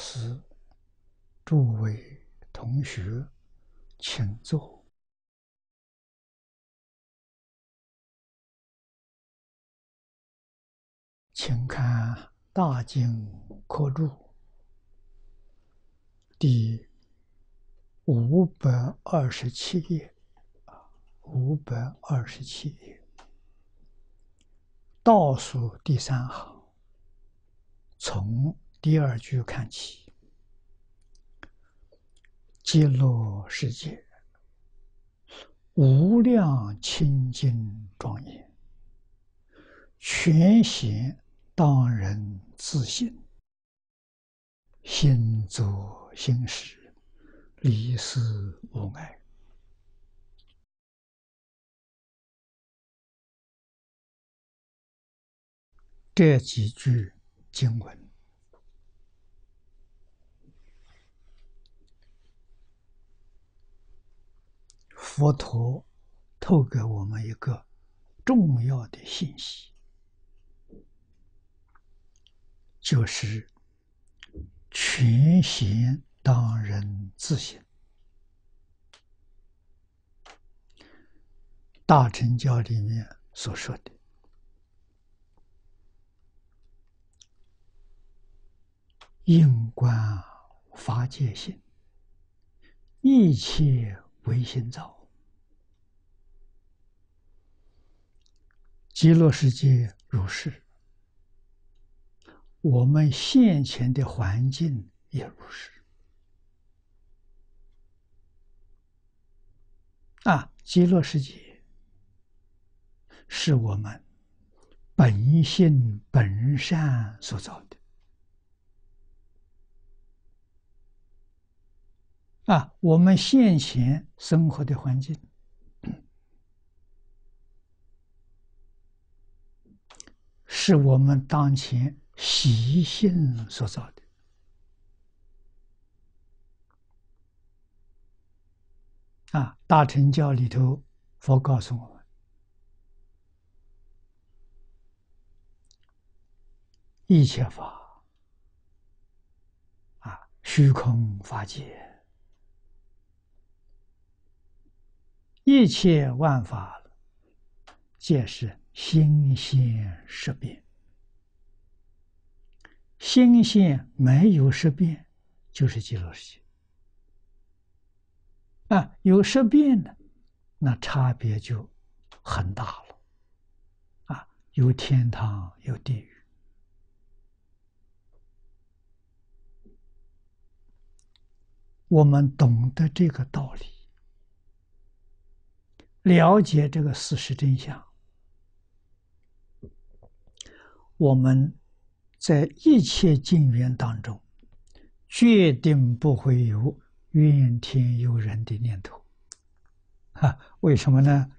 诸位法师、诸位同学，请坐，请看《大经科注》第五百二十七页，五百二十七页倒数第三行。从第二句看起，极乐世界无量清净庄严，全显当人自信，心作心实，离思无碍。这几句。经文，佛陀透给我们一个重要的信息，就是全贤当人自省。大乘教里面所说的。应观法界性，一切唯心造。极乐世界如是，我们现前的环境也如是。啊，极乐世界是我们本性本善所造的。啊，我们现前生活的环境，是我们当前习性所造的。啊，大乘教里头，佛告诉我们：一切法，啊，虚空法界。一切万法，皆是心现识变。心现没有识变，就是极乐世界。啊，有识变的，那差别就很大了。啊，有天堂，有地狱。我们懂得这个道理。了解这个事实真相，我们在一切境缘当中，决定不会有怨天尤人的念头。哈，为什么呢？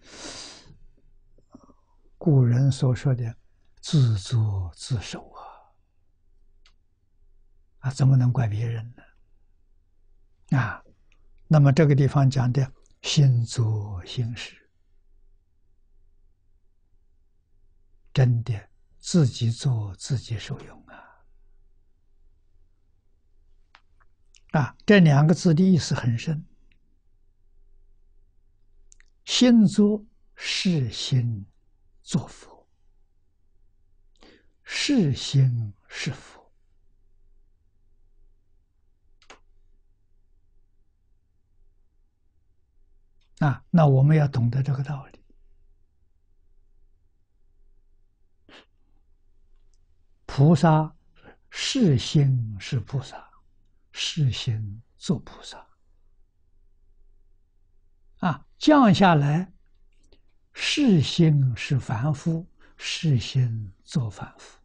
古人所说的“自作自受”啊，啊，怎么能怪别人呢？啊，那么这个地方讲的。心作心实，真的自己做自己受用啊！啊，这两个字的意思很深。心作是心作佛，是心是佛。啊，那我们要懂得这个道理。菩萨是心是菩萨，是心做菩萨。啊，降下来是心是凡夫，是心做凡夫。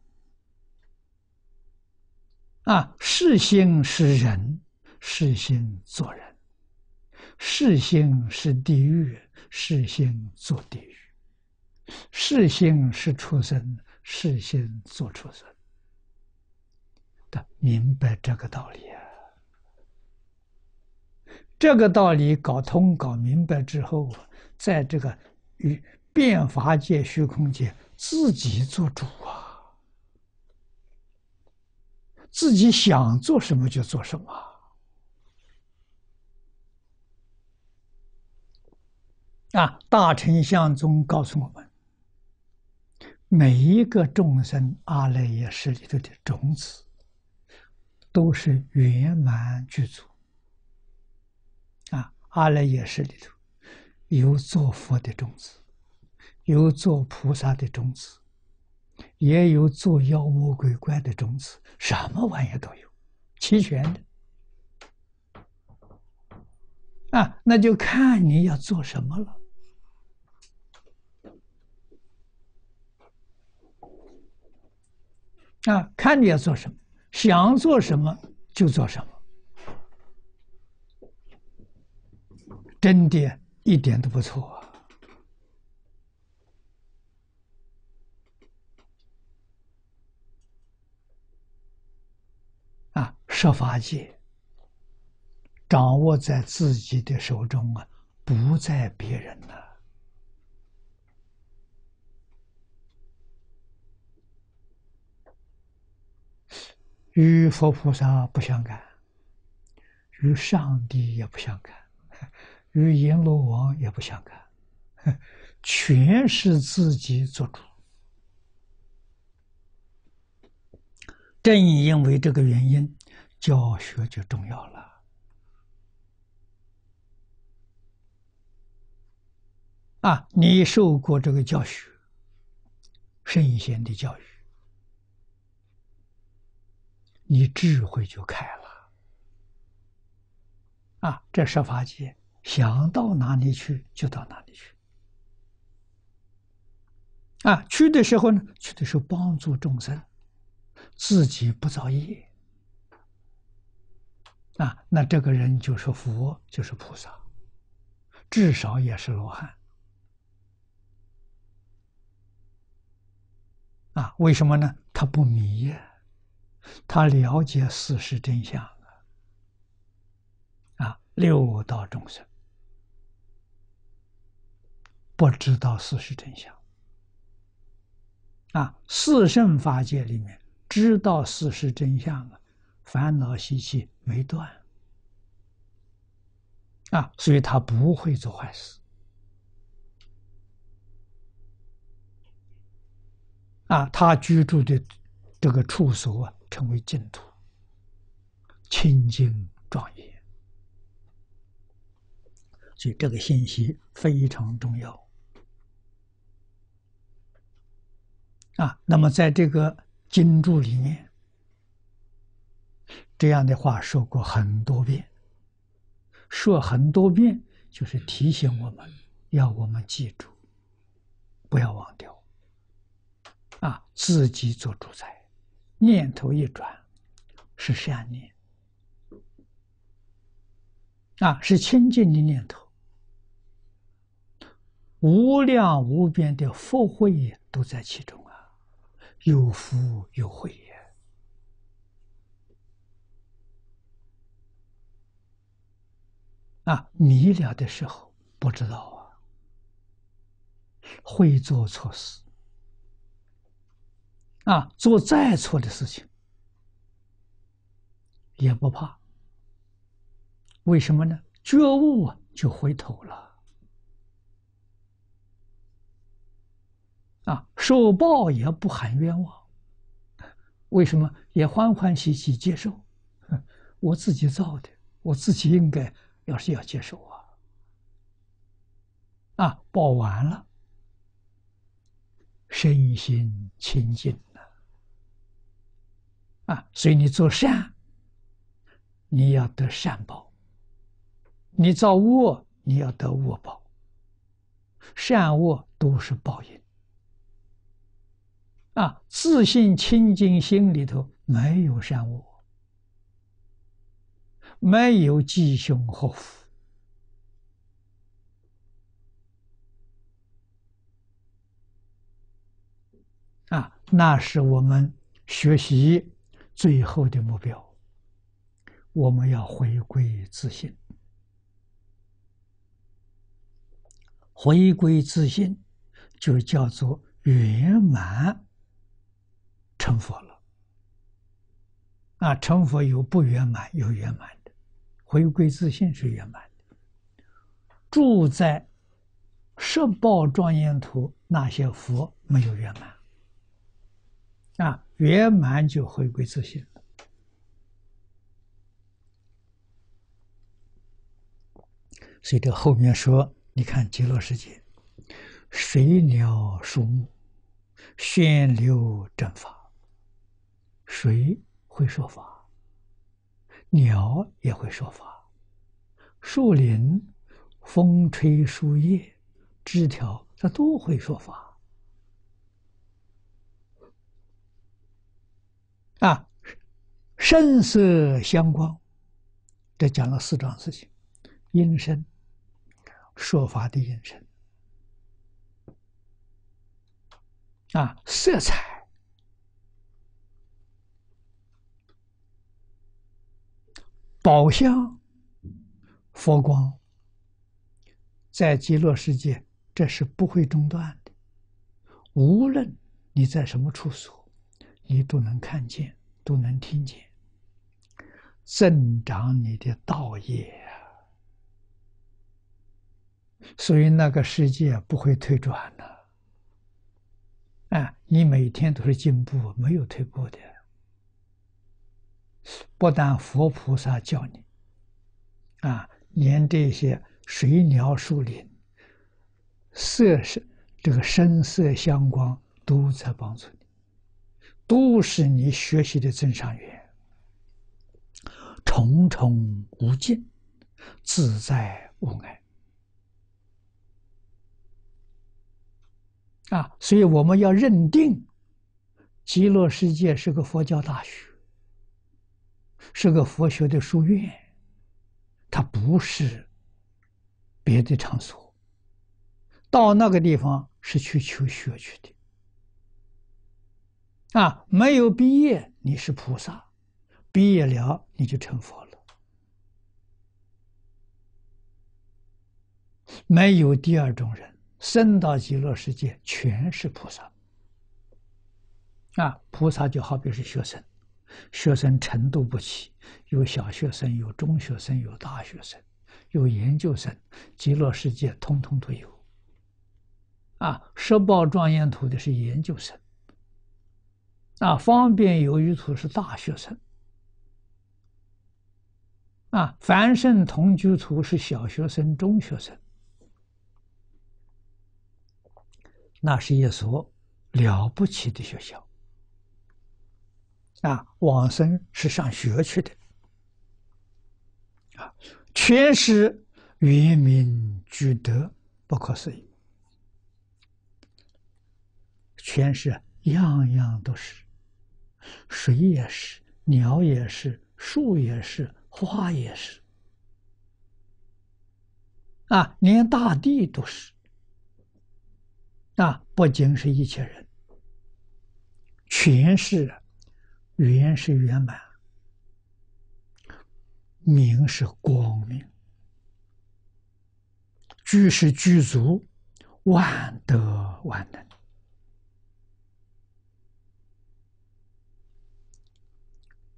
啊，是心是人，是心做人。世心是地狱，世心做地狱；世心是畜生，世心做畜生。的明白这个道理啊！这个道理搞通、搞明白之后，在这个与变法界、虚空界自己做主啊！自己想做什么就做什么。啊，大乘相宗告诉我们，每一个众生阿赖耶识里头的种子，都是圆满具足。啊，阿赖耶识里头有做佛的种子，有做菩萨的种子，也有做妖魔鬼怪的种子，什么玩意都有，齐全的。啊，那就看你要做什么了。啊，看你要做什么，想做什么就做什么，真的一点都不错啊！啊，设法界掌握在自己的手中啊，不在别人了。与佛菩萨不相干，与上帝也不相干，与阎罗王也不相干，全是自己做主。正因为这个原因，教学就重要了。啊，你受过这个教学，圣贤的教育。你智慧就开了啊！这设法界想到哪里去就到哪里去啊！去的时候呢，去的时候帮助众生，自己不造业啊！那这个人就是佛，就是菩萨，至少也是罗汉啊！为什么呢？他不迷。他了解事实真相啊！六道众生不知道事实真相啊！四圣法界里面知道事实真相啊，烦恼习气没断啊，所以他不会做坏事啊！他居住的这个处所啊。成为净土，清净庄严，所以这个信息非常重要啊。那么，在这个经注里面，这样的话说过很多遍，说很多遍，就是提醒我们要我们记住，不要忘掉啊，自己做主宰。念头一转，是善念啊，是清净的念头，无量无边的福慧都在其中啊，有福有慧也啊！迷了的时候不知道啊，会做错事。啊，做再错的事情也不怕，为什么呢？觉悟啊，就回头了。啊，受报也不喊冤枉，为什么？也欢欢喜喜接受，我自己造的，我自己应该要是要接受啊。啊，报完了，身心清净。啊，所以你做善，你要得善报；你造恶，你要得恶报。善恶都是报应。啊，自信清净心里头没有善恶，没有吉凶祸福。啊，那是我们学习。最后的目标，我们要回归自信，回归自信，就叫做圆满成佛了。啊，成佛有不圆满，有圆满的，回归自信是圆满的。住在十报庄严土那些佛没有圆满，啊，圆满就回归自信了。所以这后面说，你看极乐世界，水鸟树木，宣流正法，水。会说法，鸟也会说法，树林风吹树叶、枝条，它都会说法。啊，声色相光，这讲了四桩事情：音声、说法的音声，啊，色彩。宝相、佛光，在极乐世界，这是不会中断的。无论你在什么处所，你都能看见，都能听见，增长你的道业啊！所以那个世界不会退转的。啊，你每天都是进步，没有退步的。不但佛菩萨教你，啊，连这些水鸟树林、色是这个声色相光都在帮助你，都是你学习的增上缘。重重无尽，自在无碍。啊，所以我们要认定极乐世界是个佛教大学。是个佛学的书院，它不是别的场所。到那个地方是去求学去的。啊，没有毕业你是菩萨，毕业了你就成佛了。没有第二种人，生到极乐世界全是菩萨。啊，菩萨就好比是学生。学生程度不齐，有小学生，有中学生，有大学生，有研究生，极乐世界通通都有。啊，十报庄严图的是研究生，啊，方便有余图是大学生，啊，凡圣同居图是小学生、中学生，那是一所了不起的学校。啊，往生是上学去的，啊，全是圆明具德，不可思议，全是样样都是，水也是，鸟也是，树也是，花也是，啊，连大地都是，啊，不仅是一切人，全是。圆是圆满，明是光明，具是具足，万德万能，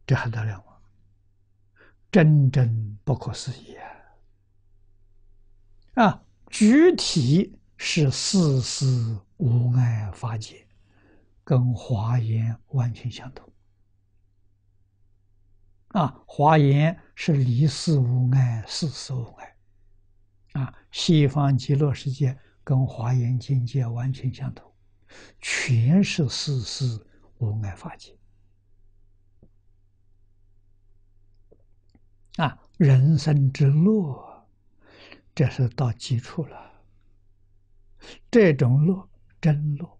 这还得了吗？真真不可思议啊！啊，具体是四思无碍法界，跟华严完全相同。啊，华严是离世无碍，世事无碍。啊，西方极乐世界跟华严境界完全相同，全是世事无碍法界。啊，人生之乐，这是到极处了。这种乐，真乐，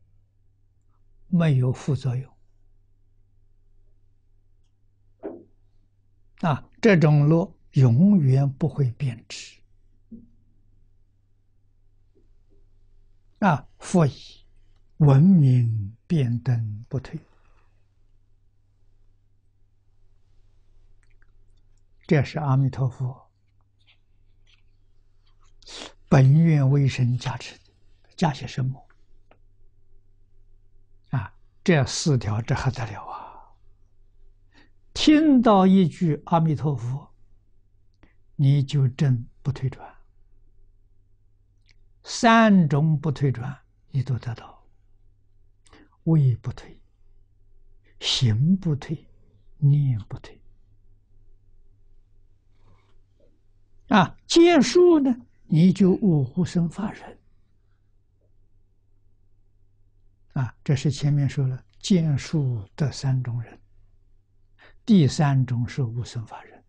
没有副作用。啊，这种乐永远不会变质。啊，复以文明变灯不退，这是阿弥陀佛本愿为神加持的，加些什么？啊，这四条这还得了啊！听到一句阿弥陀佛，你就真不退转。三种不退转，你都得到。位不退，行不退，念不退。啊，结束呢，你就五无生法人。啊，这是前面说了，见数得三种人。第三种是无生法人，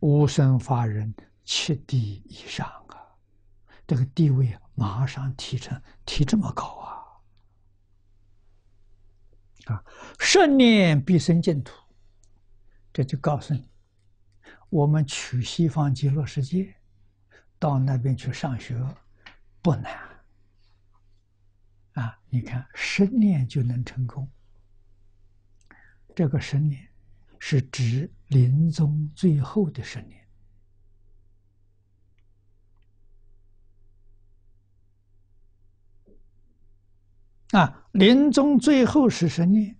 无生法人七地以上啊，这个地位马上提成，提这么高啊！啊，十年必生净土，这就告诉你，我们去西方极乐世界，到那边去上学不难。啊，你看，十年就能成功，这个十年。是指临终最后的十年啊！临终最后是十年，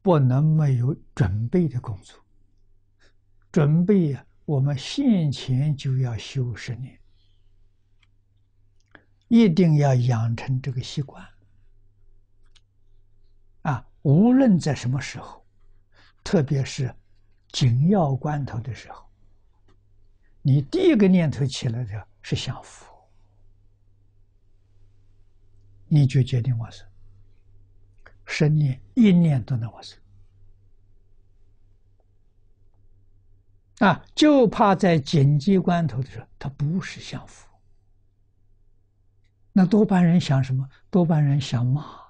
不能没有准备的工作。准备呀，我们现前就要修十年，一定要养成这个习惯。啊无论在什么时候，特别是紧要关头的时候，你第一个念头起来的是想福，你就决定往生。十念一念都能往生啊！就怕在紧急关头的时候，他不是想福，那多半人想什么？多半人想骂。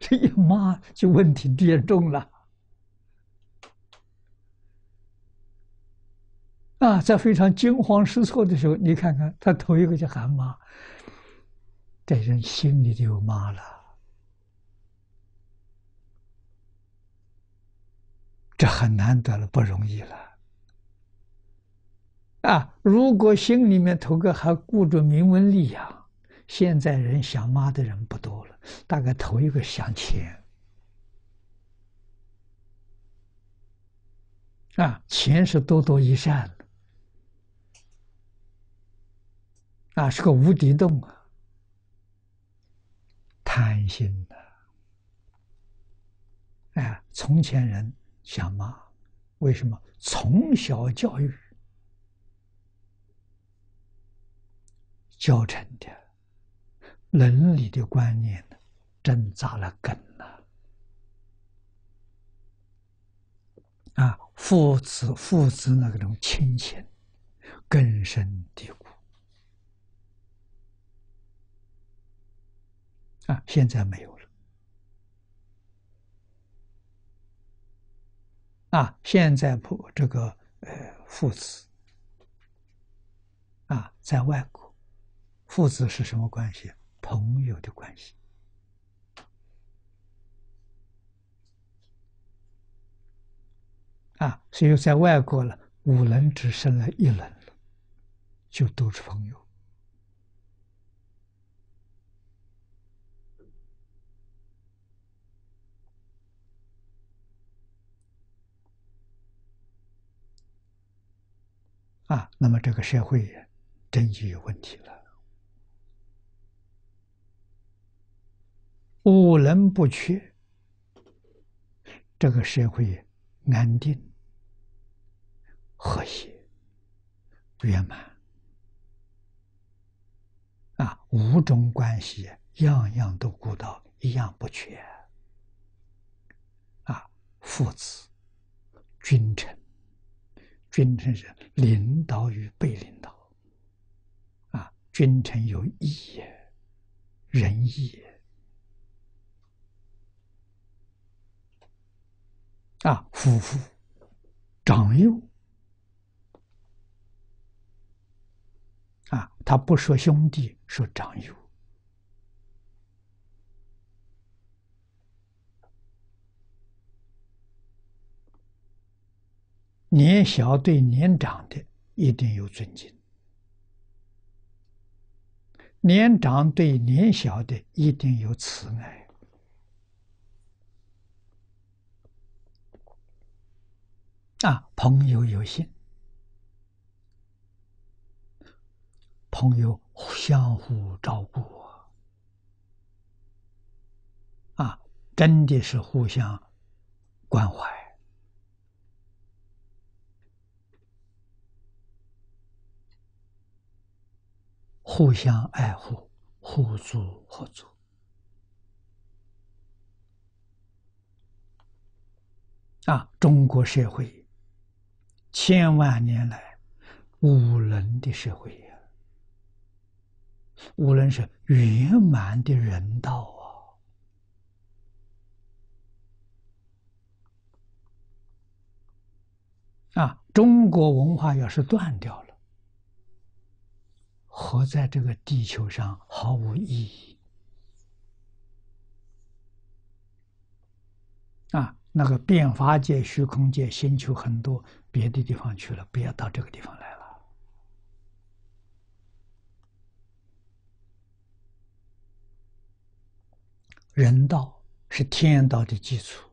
这 一骂就问题严重了啊！在非常惊慌失措的时候，你看看他头一个就喊妈，这人心里就有妈了，这很难得了，不容易了啊！如果心里面头个还顾着名闻利养。现在人想妈的人不多了，大概头一个想钱啊，钱是多多益善的啊，是个无底洞啊，贪心的。哎，从前人想妈，为什么？从小教育教成的。伦理的观念呢，真扎了根了啊！父子父子那种亲情根深蒂固啊，现在没有了啊！现在不这个呃父子啊，在外国父子是什么关系？朋友的关系啊，所以在外国了，五人只剩了一人了，就都是朋友啊。那么这个社会真就有问题了。五能不缺，这个社会安定、和谐、圆满啊！五种关系样样都顾到，一样不缺啊！父子、君臣，君臣是领导与被领导啊！君臣有义、仁义。啊，夫妇、长幼，啊，他不说兄弟，说长幼。年小对年长的一定有尊敬，年长对年小的一定有慈爱。啊，朋友有信，朋友相互照顾啊，真的是互相关怀，互相爱护，互助合作。啊，中国社会千万年来无伦的社会呀，无论是圆满的人道啊！啊，中国文化要是断掉了，活在这个地球上毫无意义啊！那个变法界、虚空界、星球很多，别的地方去了，不要到这个地方来了。人道是天道的基础，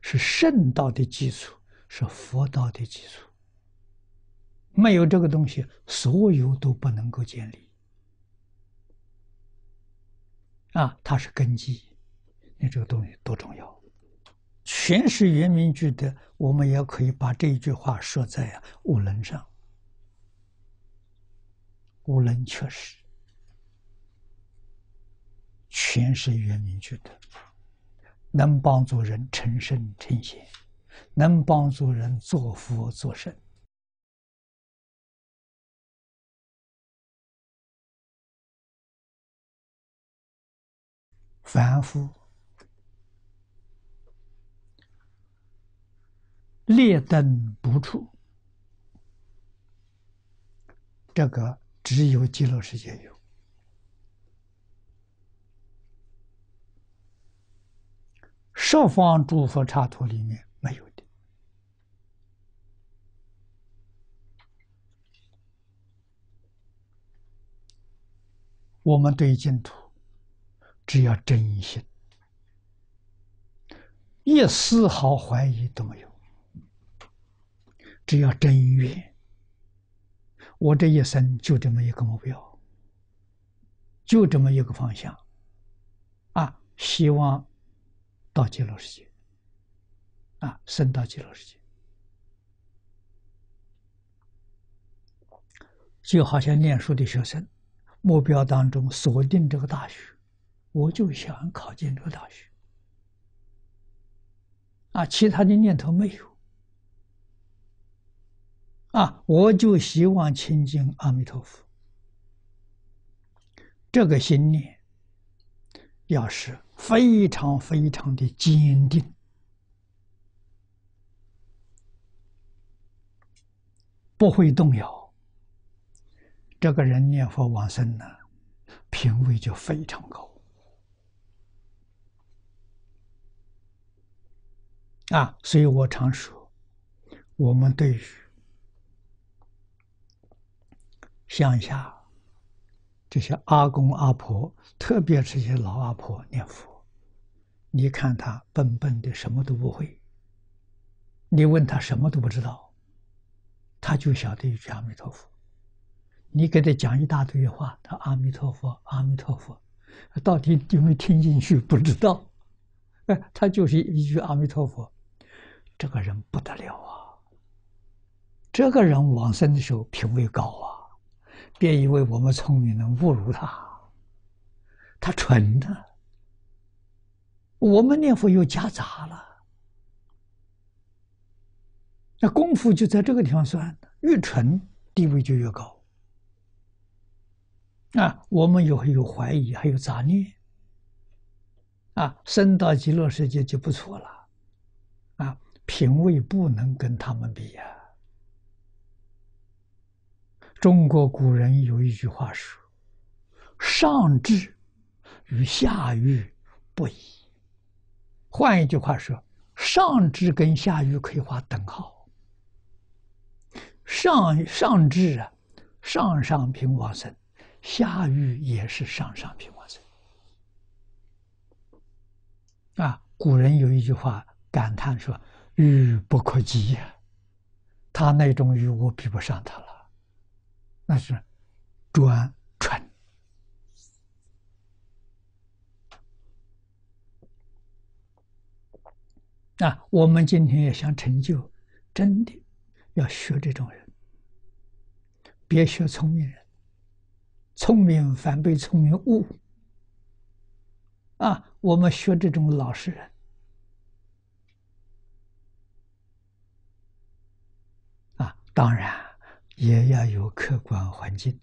是圣道的基础，是佛道的基础。没有这个东西，所有都不能够建立。啊，它是根基，你这个东西多重要！全是圆明具德，我们也可以把这一句话说在啊五能上。无能确实，全是圆明具德，能帮助人成圣成贤，能帮助人做佛做圣。凡夫。列灯不处，这个只有极乐世界有。十方诸佛刹土里面没有的。我们对净土，只要真心，一丝毫怀疑都没有。只要真愿，我这一生就这么一个目标，就这么一个方向，啊，希望到极乐世界，啊，升到极乐世界，就好像念书的学生，目标当中锁定这个大学，我就想考进这个大学，啊，其他的念头没有。啊！我就希望亲近阿弥陀佛。这个心念要是非常非常的坚定，不会动摇，这个人念佛往生呢，品位就非常高。啊！所以我常说，我们对于。乡下这些阿公阿婆，特别是些老阿婆念佛，你看他笨笨的，什么都不会。你问他什么都不知道，他就晓得一句阿弥陀佛。你给他讲一大堆的话，他阿弥陀佛，阿弥陀佛，到底有没有听进去不知道。哎，他就是一句阿弥陀佛，这个人不得了啊！这个人往生的时候品位高啊！别以为我们聪明能侮辱他，他蠢的。我们念佛又夹杂了，那功夫就在这个地方算，越纯地位就越高。啊，我们有有怀疑，还有杂念，啊，升到极乐世界就不错了，啊，品位不能跟他们比呀。中国古人有一句话说：“上智与下愚不一。”换一句话说，上智跟下愚可以划等号。上上智啊，上上平往生；下愚也是上上平往生。啊，古人有一句话感叹说：“愚不可及呀，他那种愚我比不上他了，那是专纯啊！我们今天也想成就，真的要学这种人，别学聪明人，聪明反被聪明误啊！我们学这种老实人。当然，也要有客观环境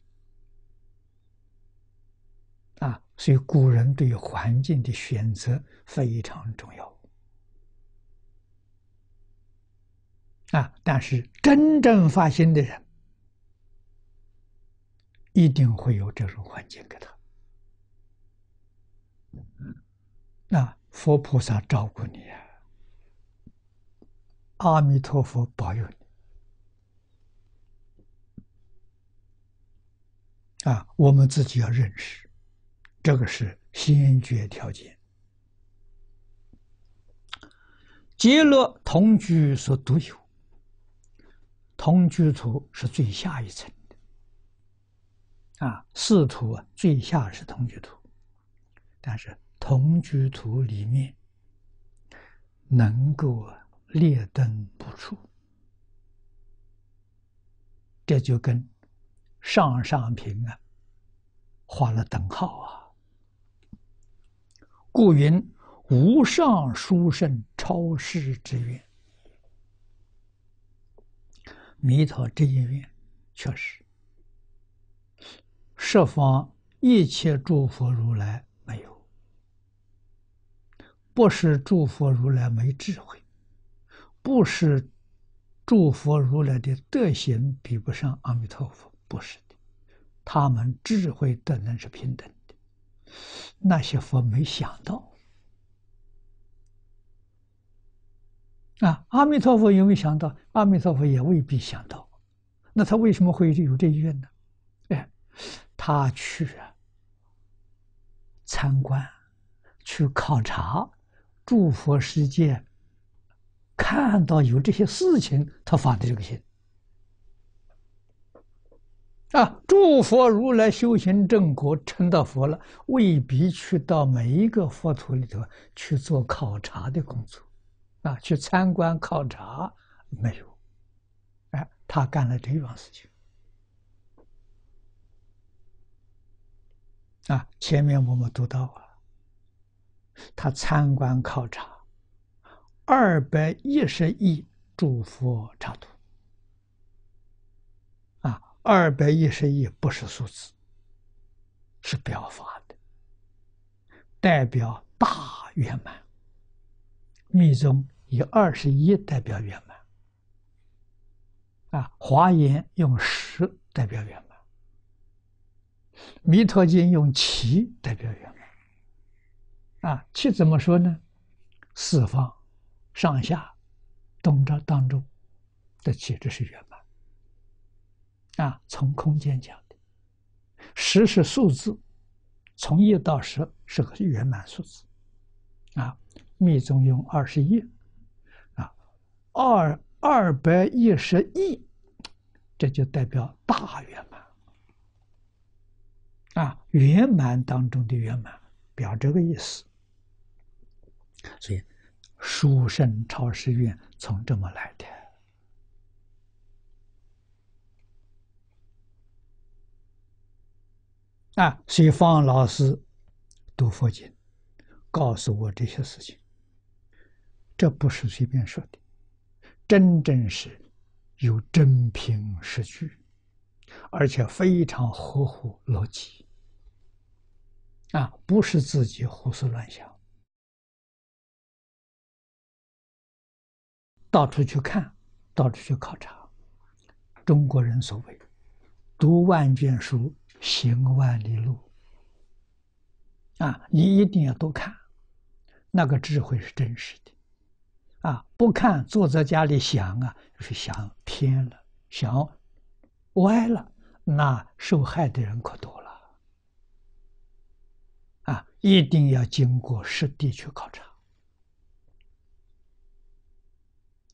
啊，所以古人对环境的选择非常重要啊。但是真正发心的人，一定会有这种环境给他。那佛菩萨照顾你啊，阿弥陀佛保佑你。啊，我们自己要认识，这个是先决条件。极乐同居所独有，同居图是最下一层的。啊，四图啊，最下是同居图，但是同居图里面能够列灯不出，这就跟。上上品啊，画了等号啊。故云无上殊胜超世之愿，弥陀这一愿确实，十方一切诸佛如来没有，不是诸佛如来没智慧，不是诸佛如来的德行比不上阿弥陀佛。不是的，他们智慧德能是平等的。那些佛没想到啊，阿弥陀佛有没有想到？阿弥陀佛也未必想到。那他为什么会有这愿呢？哎，他去，参观，去考察诸佛世界，看到有这些事情，他发的这个心。啊！诸佛如来修行正果成到佛了，未必去到每一个佛土里头去做考察的工作，啊，去参观考察没有？哎，他干了这桩事情。啊，前面我们读到啊，他参观考察二百一十亿诸佛刹土。二百一十亿不是数字，是表法的，代表大圆满。密宗以二十一代表圆满，啊，华严用十代表圆满，弥陀经用七代表圆满。啊，七怎么说呢？四方、上下、东着当中的七，这是圆满。啊，从空间讲的，十是数字，从一到十是个圆满数字，啊，密宗用二十一，啊，二二百一十亿，这就代表大圆满，啊，圆满当中的圆满，表这个意思，所以殊胜超世愿从这么来的。啊，所以方老师读佛经，告诉我这些事情，这不是随便说的，真正是有真凭实据，而且非常合乎逻辑。啊，不是自己胡思乱想，到处去看，到处去考察。中国人所谓“读万卷书”。行万里路，啊！你一定要多看，那个智慧是真实的，啊！不看，坐在家里想啊，是想偏了，想歪了，那受害的人可多了，啊！一定要经过实地去考察，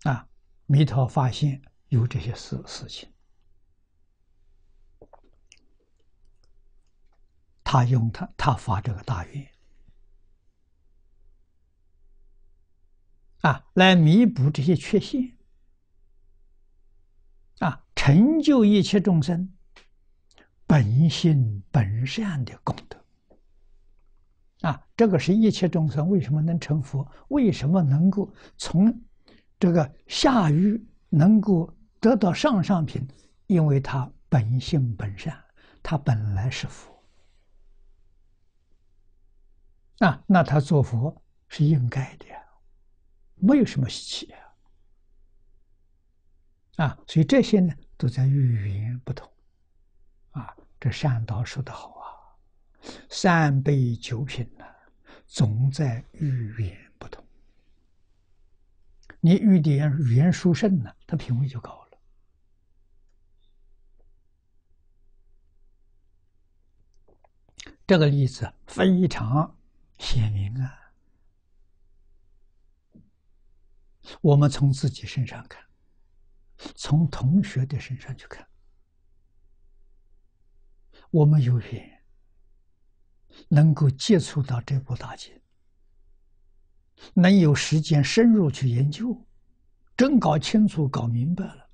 啊，弥陀发现有这些事事情，他用他他发这个大愿啊，来弥补这些缺陷啊，成就一切众生本性本善的功德。啊，这个是一切众生为什么能成佛？为什么能够从这个下狱能够得到上上品？因为他本性本善，他本来是佛。啊，那他做佛是应该的，没有什么稀奇啊。啊，所以这些呢，都在语言不同。啊，这善导说的好啊。三杯九品呢，总在语言不同。你语言语言殊胜呢，他品位就高了。这个例子非常鲜明啊。我们从自己身上看，从同学的身上去看，我们有缘。能够接触到这部大经，能有时间深入去研究，真搞清楚、搞明白了，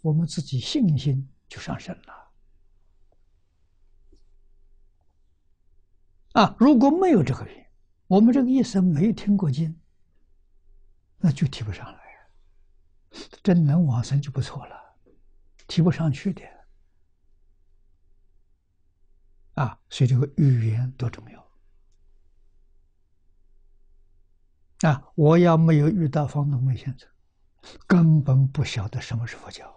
我们自己信心就上升了。啊，如果没有这个缘，我们这个一生没听过经，那就提不上来。真能往生就不错了，提不上去的。啊，所以这个语言多重要啊！我要没有遇到方东梅先生，根本不晓得什么是佛教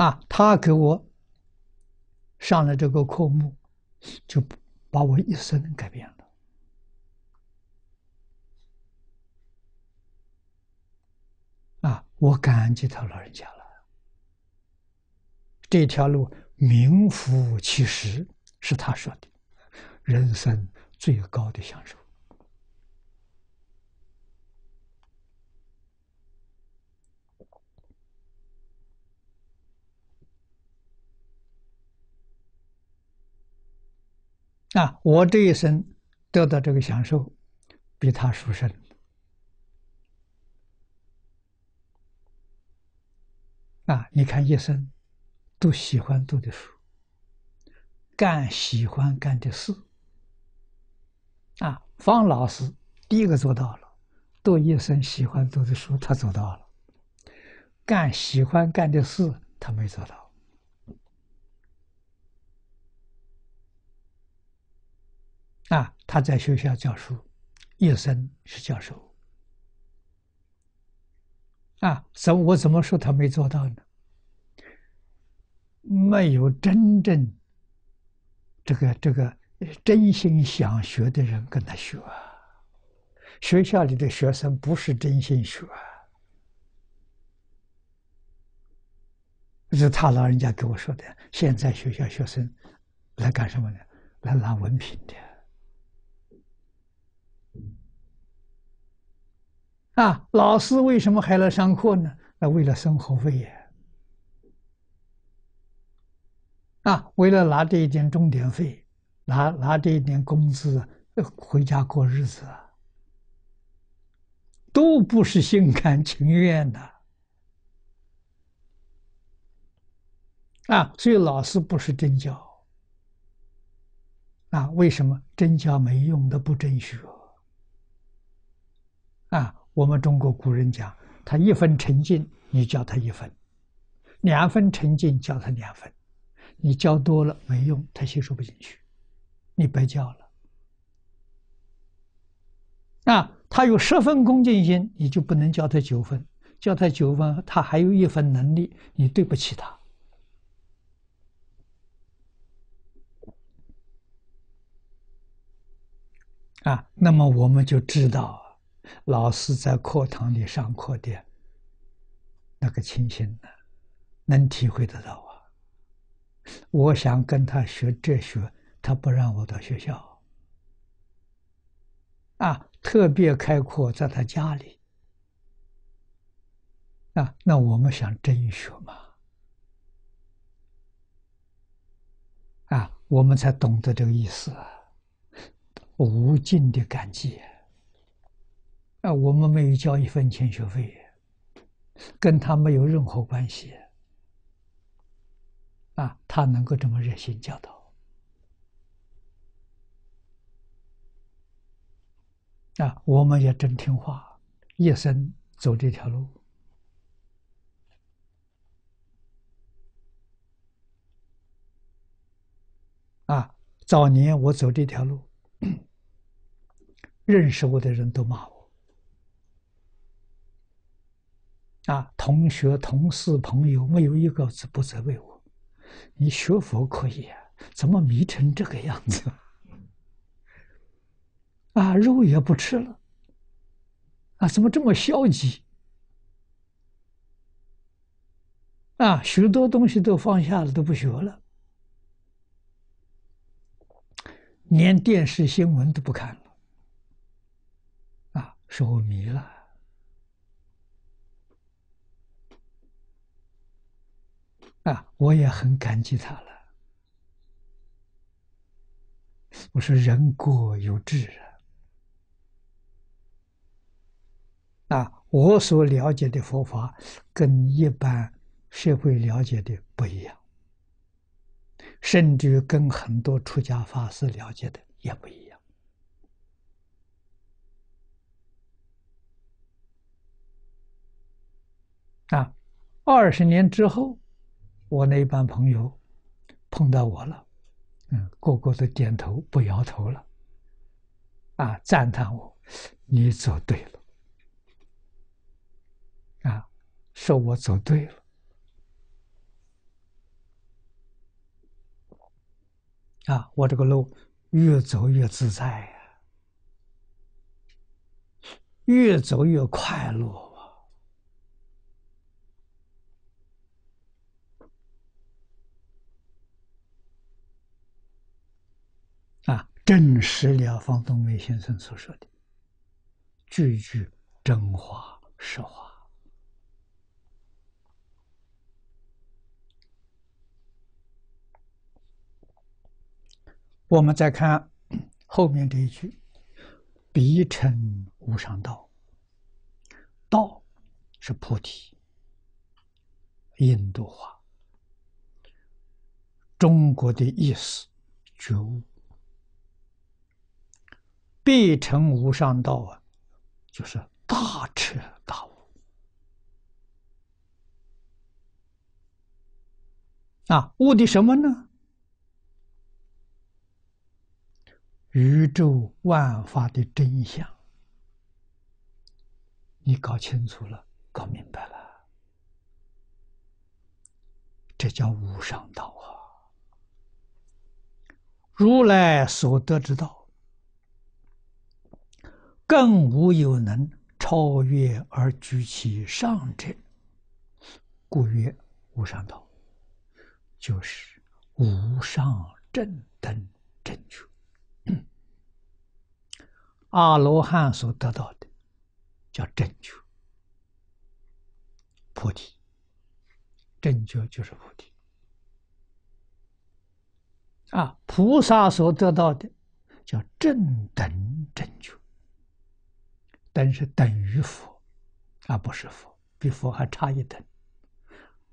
啊！他给我上了这个科目，就把我一生改变了啊！我感激他老人家了。这条路名副其实，是他说的，人生最高的享受。啊，我这一生得到这个享受，比他殊胜。啊，你看一生。读喜欢读的书，干喜欢干的事。啊，方老师第一个做到了，读一生喜欢读的书，他做到了；干喜欢干的事，他没做到。啊，他在学校教书，一生是教授。啊，怎我怎么说他没做到呢？没有真正这个这个真心想学的人跟他学，学校里的学生不是真心学，这是他老人家给我说的。现在学校学生来干什么呢？来拿文凭的。啊，老师为什么还来上课呢？那为了生活费呀。啊，为了拿这一点钟点费，拿拿这一点工资回家过日子，都不是心甘情愿的。啊，所以老师不是真教。啊，为什么真教没用的不真学？啊，我们中国古人讲，他一分沉静，你教他一分；两分沉静，教他两分。你教多了没用，他吸收不进去，你白教了。啊，他有十分恭敬心，你就不能教他九分，教他九分，他还有一分能力，你对不起他。啊，那么我们就知道，老师在课堂里上课的那个情形呢，能体会得到啊。我想跟他学哲学，他不让我到学校。啊，特别开阔，在他家里。啊，那我们想真学嘛？啊，我们才懂得这个意思，无尽的感激。啊，我们没有交一分钱学费，跟他没有任何关系。啊，他能够这么热心教导，啊，我们也真听话，一生走这条路。啊，早年我走这条路，认识我的人都骂我。啊，同学、同事、朋友，没有一个是不责备我。你学佛可以啊，怎么迷成这个样子？啊，肉也不吃了。啊，怎么这么消极？啊，许多东西都放下了，都不学了。连电视新闻都不看了，啊，说我迷了，啊，我也很感激他了。我说人各有志啊，啊，我所了解的佛法跟一般社会了解的不一样。甚至跟很多出家法师了解的也不一样啊！二十年之后，我那班朋友碰到我了，嗯，个个都点头不摇头了，啊，赞叹我，你走对了，啊，说我走对了。啊，我这个路越走越自在呀，越走越快乐啊！证实了方东梅先生所说的句句真话实话。我们再看后面这一句：“彼称无上道。”道是菩提，印度话。中国的意思觉悟，必成无上道啊，就是大彻大悟。啊，悟的什么呢？宇宙万法的真相，你搞清楚了，搞明白了，这叫无上道啊！如来所得之道，更无有能超越而居其上者，故曰无上道，就是无上正等正觉。阿罗汉所得到的叫正觉，菩提，正觉就是菩提。啊，菩萨所得到的叫正等正觉，等是等于佛，而不是佛，比佛还差一等，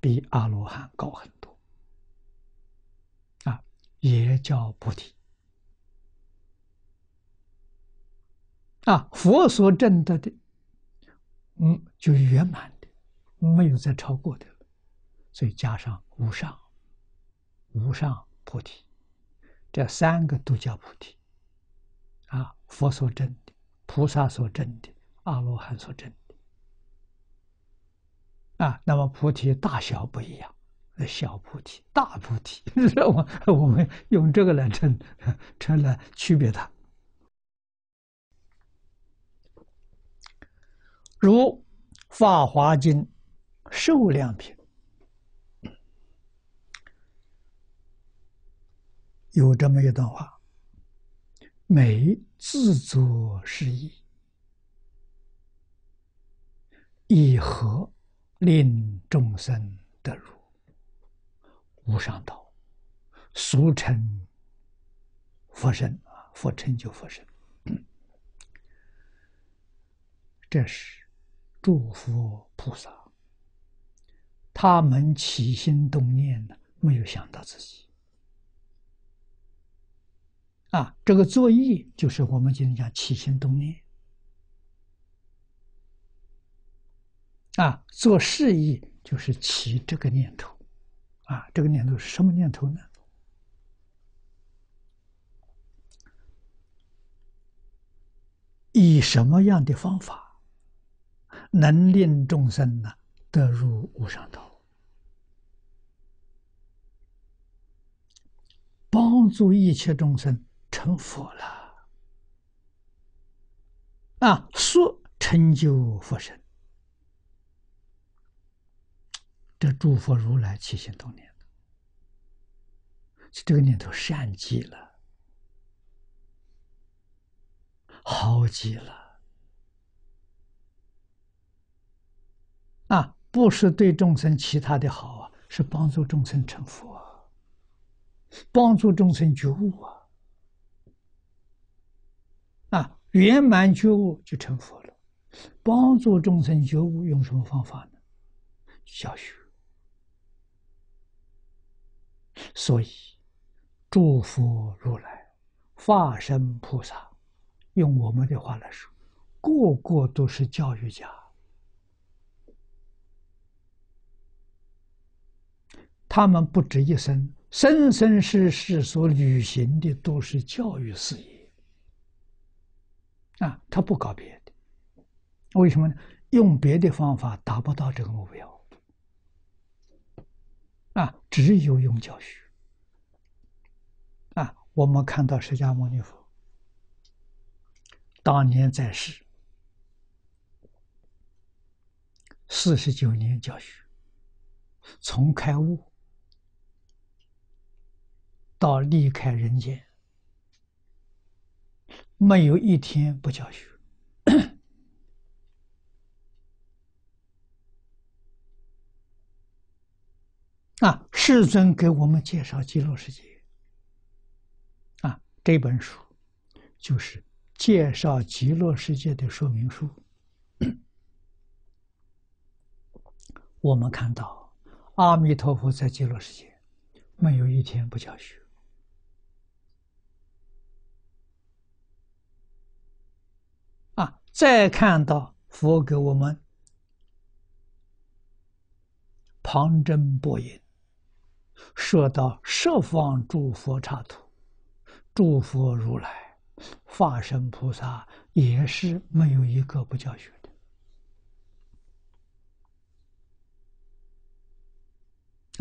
比阿罗汉高很多。啊，也叫菩提。啊，佛所证得的，嗯，就圆满的，没有再超过的，所以加上无上、无上菩提，这三个都叫菩提。啊，佛所证，菩萨所证的，阿罗汉所证的。啊，那么菩提大小不一样，小菩提、大菩提，我我们用这个来称，称来区别它。如《法华经》受量品有这么一段话：“美自作是意，以何令众生得入无上道？俗称佛身啊，佛成就佛身。这是诸佛菩萨，他们起心动念呢，没有想到自己。啊，这个作意就是我们今天讲起心动念。啊，做事意就是起这个念头。啊，这个念头是什么念头呢？以什么样的方法能令众生呢得入无上道，帮助一切众生？成佛了啊！说成就佛身，这诸佛如来起心动念这个念头善极了，好极了啊！不是对众生其他的好啊，是帮助众生成佛，帮助众生觉悟啊。啊，圆满觉悟就成佛了。帮助众生觉悟用什么方法呢？教学。所以，诸佛如来、化身菩萨，用我们的话来说，个个都是教育家。他们不止一生，生生世世所履行的都是教育事业。啊，他不搞别的，为什么呢？用别的方法达不到这个目标。啊，只有用教学。啊，我们看到释迦牟尼佛当年在世四十九年教学，从开悟到离开人间。没有一天不教学 啊！世尊给我们介绍极乐世界啊，这本书就是介绍极乐世界的说明书。我们看到阿弥陀佛在极乐世界没有一天不教学。再看到佛给我们旁征博引，说到十方诸佛刹土，诸佛如来、化身菩萨也是没有一个不教学的。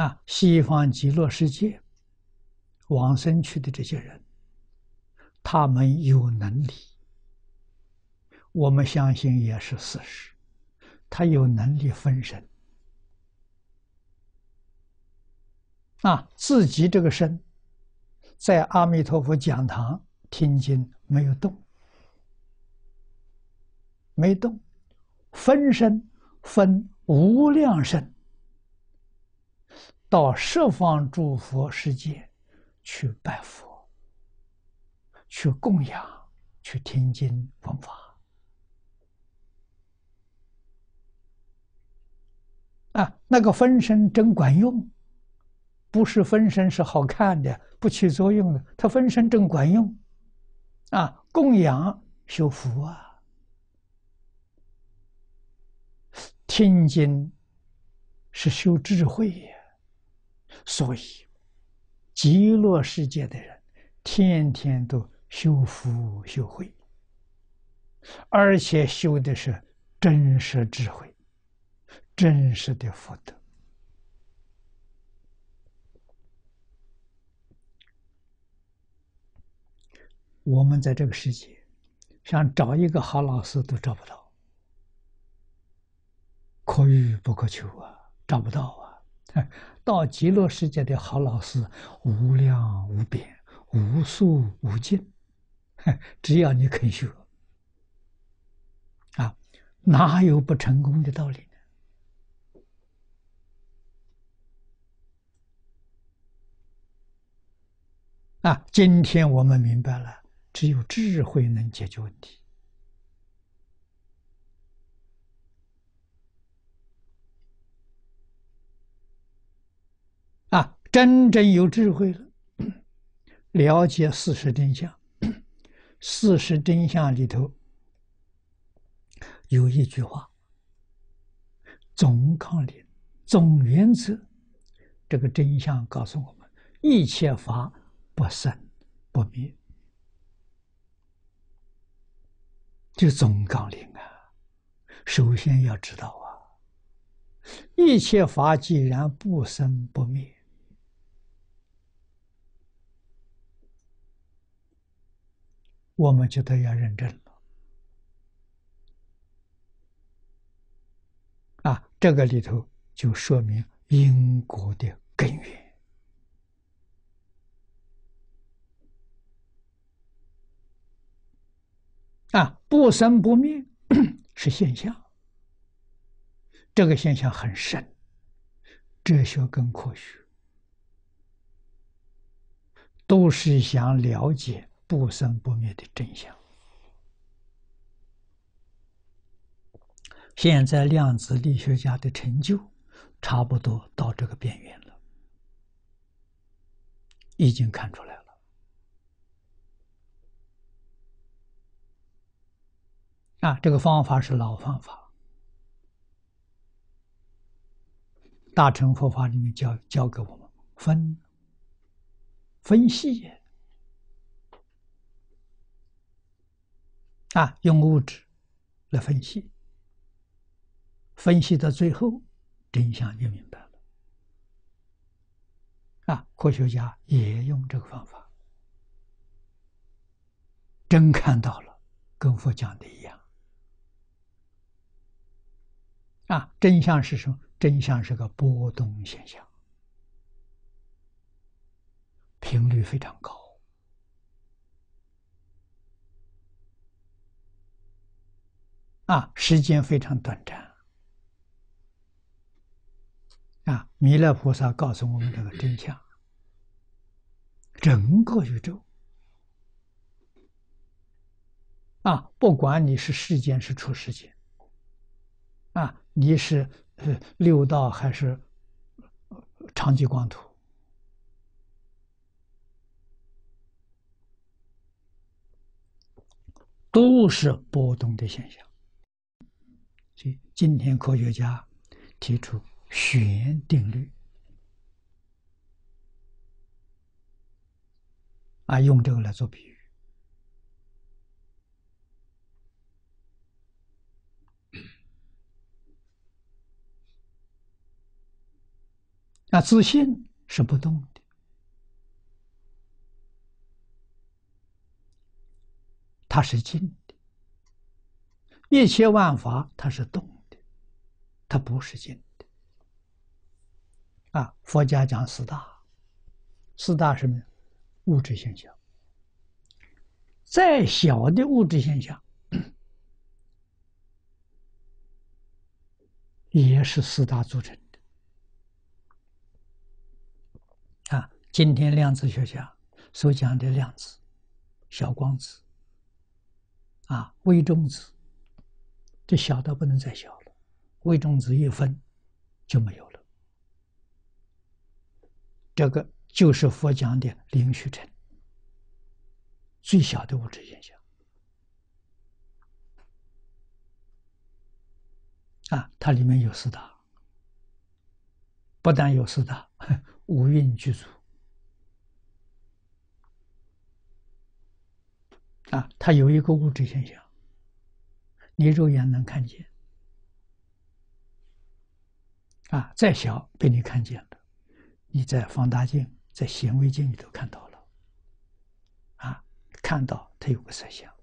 啊，西方极乐世界往生去的这些人，他们有能力。我们相信也是事实，他有能力分身啊，自己这个身在阿弥陀佛讲堂听经没有动，没动，分身分无量身到十方诸佛世界去拜佛，去供养，去听经闻法。啊，那个分身真管用，不是分身是好看的，不起作用的。他分身真管用，啊，供养修福啊，听经是修智慧呀。所以，极乐世界的人天天都修福修慧，而且修的是真实智慧。真实的福德，我们在这个世界想找一个好老师都找不到，可遇不可求啊，找不到啊！到极乐世界的好老师无量无边、无数无尽 只要你肯学，啊，哪有不成功的道理呢？啊，今天我们明白了，只有智慧能解决问题。啊，真正有智慧了，了解事实真相。事实真相里头有一句话：总纲领、总原则。这个真相告诉我们：一切法不生不灭，这总纲领啊。首先要知道啊，一切法既然不生不灭。我们就得要认真了啊！这个里头就说明因果的根源啊，不生不灭是现象，这个现象很深，哲学跟科学都是想了解。不生不灭的真相。现在量子力学家的成就，差不多到这个边缘了，已经看出来了。啊，这个方法是老方法，大乘佛法里面教教给我们分分析。啊，用物质来分析，分析到最后，真相就明白了。啊，科学家也用这个方法，真看到了，跟佛讲的一样。啊，真相是什么？真相是个波动现象，频率非常高。啊，时间非常短暂。啊，弥勒菩萨告诉我们这个真相：整个宇宙，啊，不管你是世间是出世间，啊，你是呃六道还是长吉光土，都是波动的现象。所以，今天科学家提出弦定律，啊，用这个来做比喻。那自信是不动的，它是静的。一切万法，它是动的，它不是静的。啊，佛家讲四大，四大什么？物质现象。再小的物质现象，也是四大组成的。啊，今天量子学家所讲的量子、小光子、啊微中子。这小到不能再小了，微中子一分就没有了。这个就是佛讲的灵虚尘，最小的物质现象。啊，它里面有四大，不但有四大，五蕴具足。啊，它有一个物质现象。你肉眼能看见，啊，再小被你看见了，你在放大镜、在显微镜里头看到了，啊，看到它有个色相，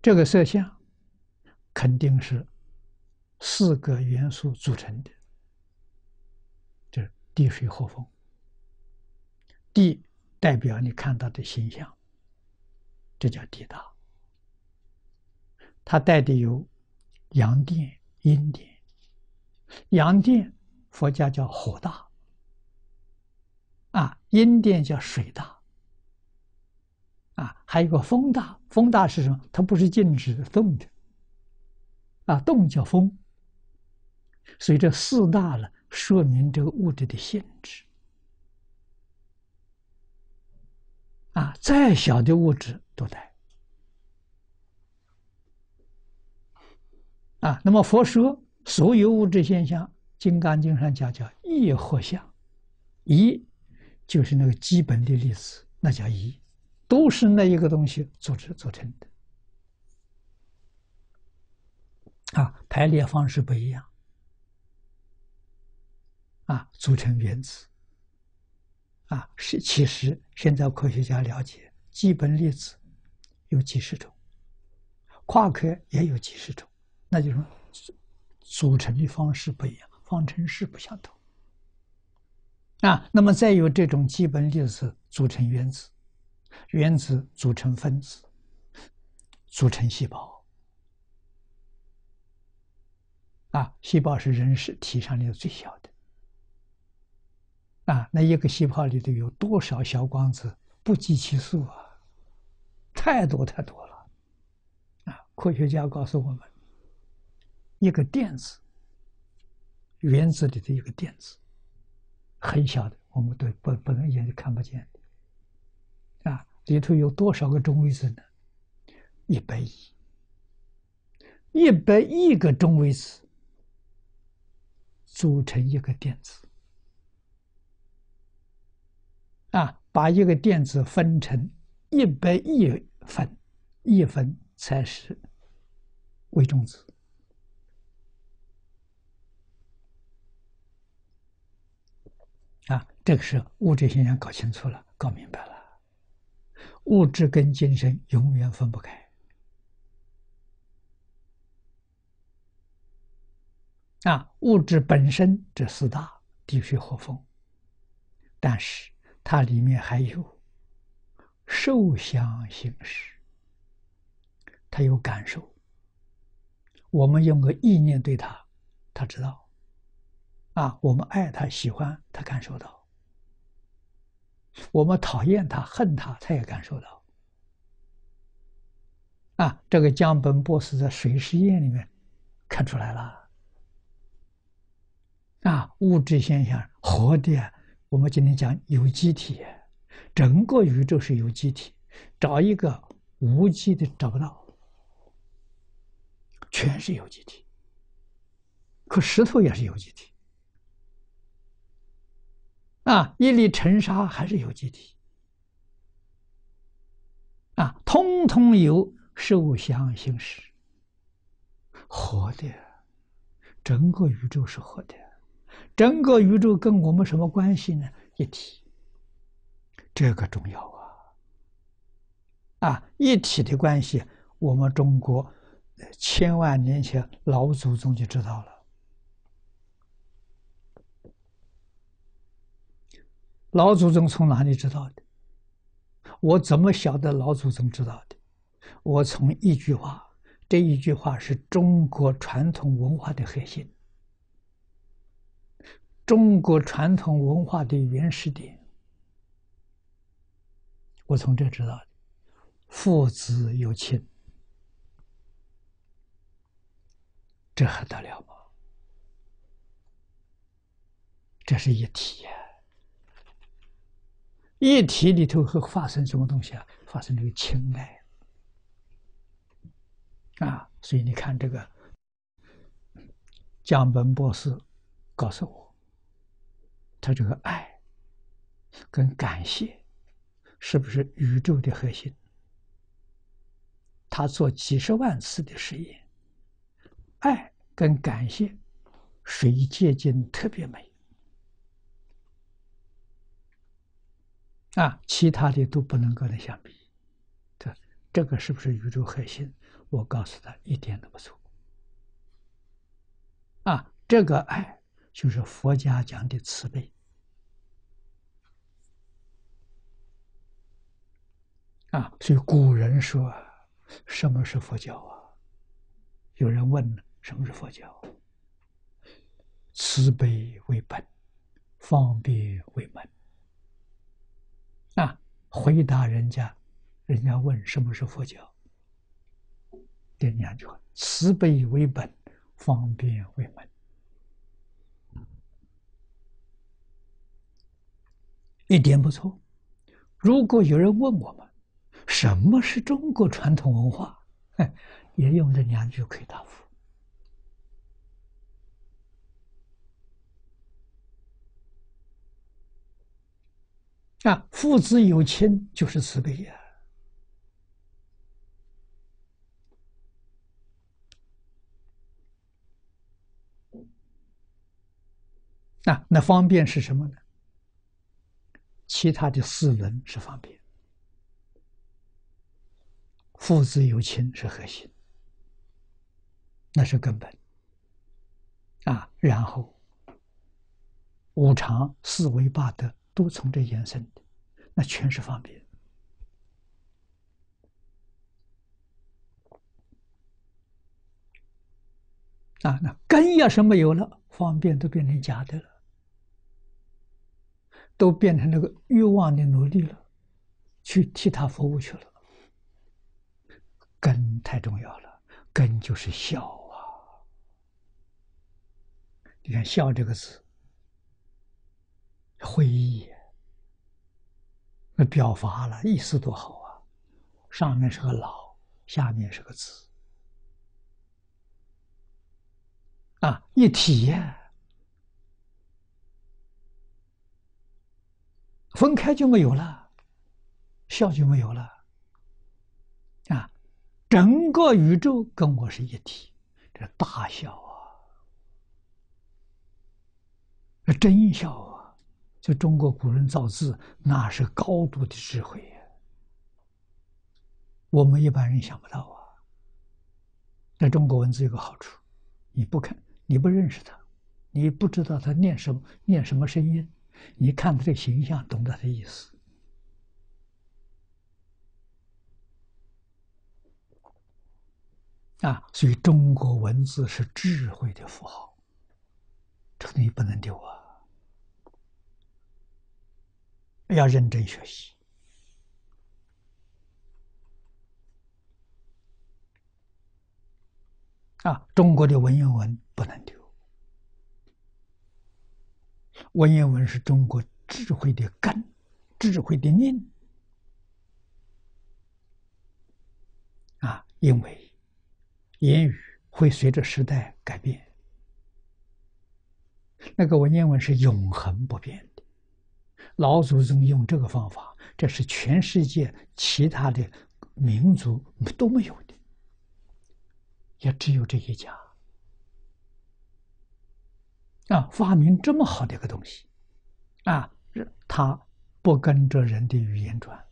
这个色相肯定是四个元素组成的，就是地水火风。地代表你看到的形象，这叫地大。它带的有阳电、阴电。阳电佛家叫火大，啊，阴电叫水大，啊，还有个风大。风大是什么？它不是静止的，动的，啊，动叫风。所以这四大了，说明这个物质的性质。啊，再小的物质都带。啊，那么佛说。所有物质现象，《金刚经》上讲叫一合相，一就是那个基本的粒子，那叫一，都是那一个东西组织组成的。啊，排列方式不一样，啊，组成原子。啊，是其实现在科学家了解，基本粒子有几十种，夸克也有几十种，那就是。组成的方式不一样，方程式不相同啊。那么再有这种基本粒子组成原子，原子组成分子，组成细胞啊。细胞是人是体上的最小的啊。那一个细胞里头有多少小光子，不计其数啊，太多太多了啊。科学家告诉我们。一个电子，原子里的一个电子，很小的，我们都不不能眼睛看不见的，啊，里头有多少个中微子呢？一百亿，一百亿个中微子组成一个电子，啊，把一个电子分成一百亿分，一分才是微中子。啊，这个是物质现象搞清楚了，搞明白了。物质跟精神永远分不开。啊，物质本身这四大地水火风，但是它里面还有受想行识，他有感受。我们用个意念对它，它知道。啊，我们爱他、喜欢他，感受到；我们讨厌他、恨他，他也感受到。啊，这个江本博士在水实验里面看出来了。啊，物质现象活的，我们今天讲有机体，整个宇宙是有机体，找一个无机的找不到，全是有机体。可石头也是有机体。啊，一粒尘沙还是有机体，啊，通通有受想行识，活的，整个宇宙是活的，整个宇宙跟我们什么关系呢？一体，这个重要啊！啊，一体的关系，我们中国千万年前老祖宗就知道了。老祖宗从哪里知道的？我怎么晓得老祖宗知道的？我从一句话，这一句话是中国传统文化的核心，中国传统文化的原始点。我从这知道的，父子有亲，这还得了吗？这是一体呀。一体里头会发生什么东西啊？发生这个情爱啊！所以你看这个江本博士告诉我，他这个爱跟感谢是不是宇宙的核心？他做几十万次的实验，爱跟感谢谁接近特别美？啊，其他的都不能跟它相比，这这个是不是宇宙核心？我告诉他一点都不错。啊，这个爱就是佛家讲的慈悲。啊，所以古人说，什么是佛教啊？有人问什么是佛教？慈悲为本，方便为门。啊，回答人家，人家问什么是佛教？这两句话：慈悲为本，方便为门。一点不错。如果有人问我们，什么是中国传统文化？也用这两句可以答复。啊，父子有亲就是慈悲呀。啊，那方便是什么呢？其他的四伦是方便，父子有亲是核心，那是根本。啊，然后五常、四维、八德都从这延伸的，那全是方便。啊，那根要是没有了，方便都变成假的了。都变成那个欲望的奴隶了，去替他服务去了。根太重要了，根就是孝啊！你看“孝”这个字，会意，那表法了，意思多好啊！上面是个老，下面是个子，啊，一体呀。分开就没有了，笑就没有了，整个宇宙跟我是一体，这大笑啊，这真笑啊！就中国古人造字，那是高度的智慧呀，我们一般人想不到啊。在中国文字有个好处，你不看，你不认识它，你不知道它念什么，念什么声音。你看他的形象，懂他的意思啊！所以中国文字是智慧的符号，这个东西不能丢啊！要认真学习啊！中国的文言文不能丢。文言文是中国智慧的根，智慧的念啊！因为言语会随着时代改变，那个文言文是永恒不变的。老祖宗用这个方法，这是全世界其他的民族都没有的，也只有这一家。啊，发明这么好的一个东西，啊，它不跟着人的语言转。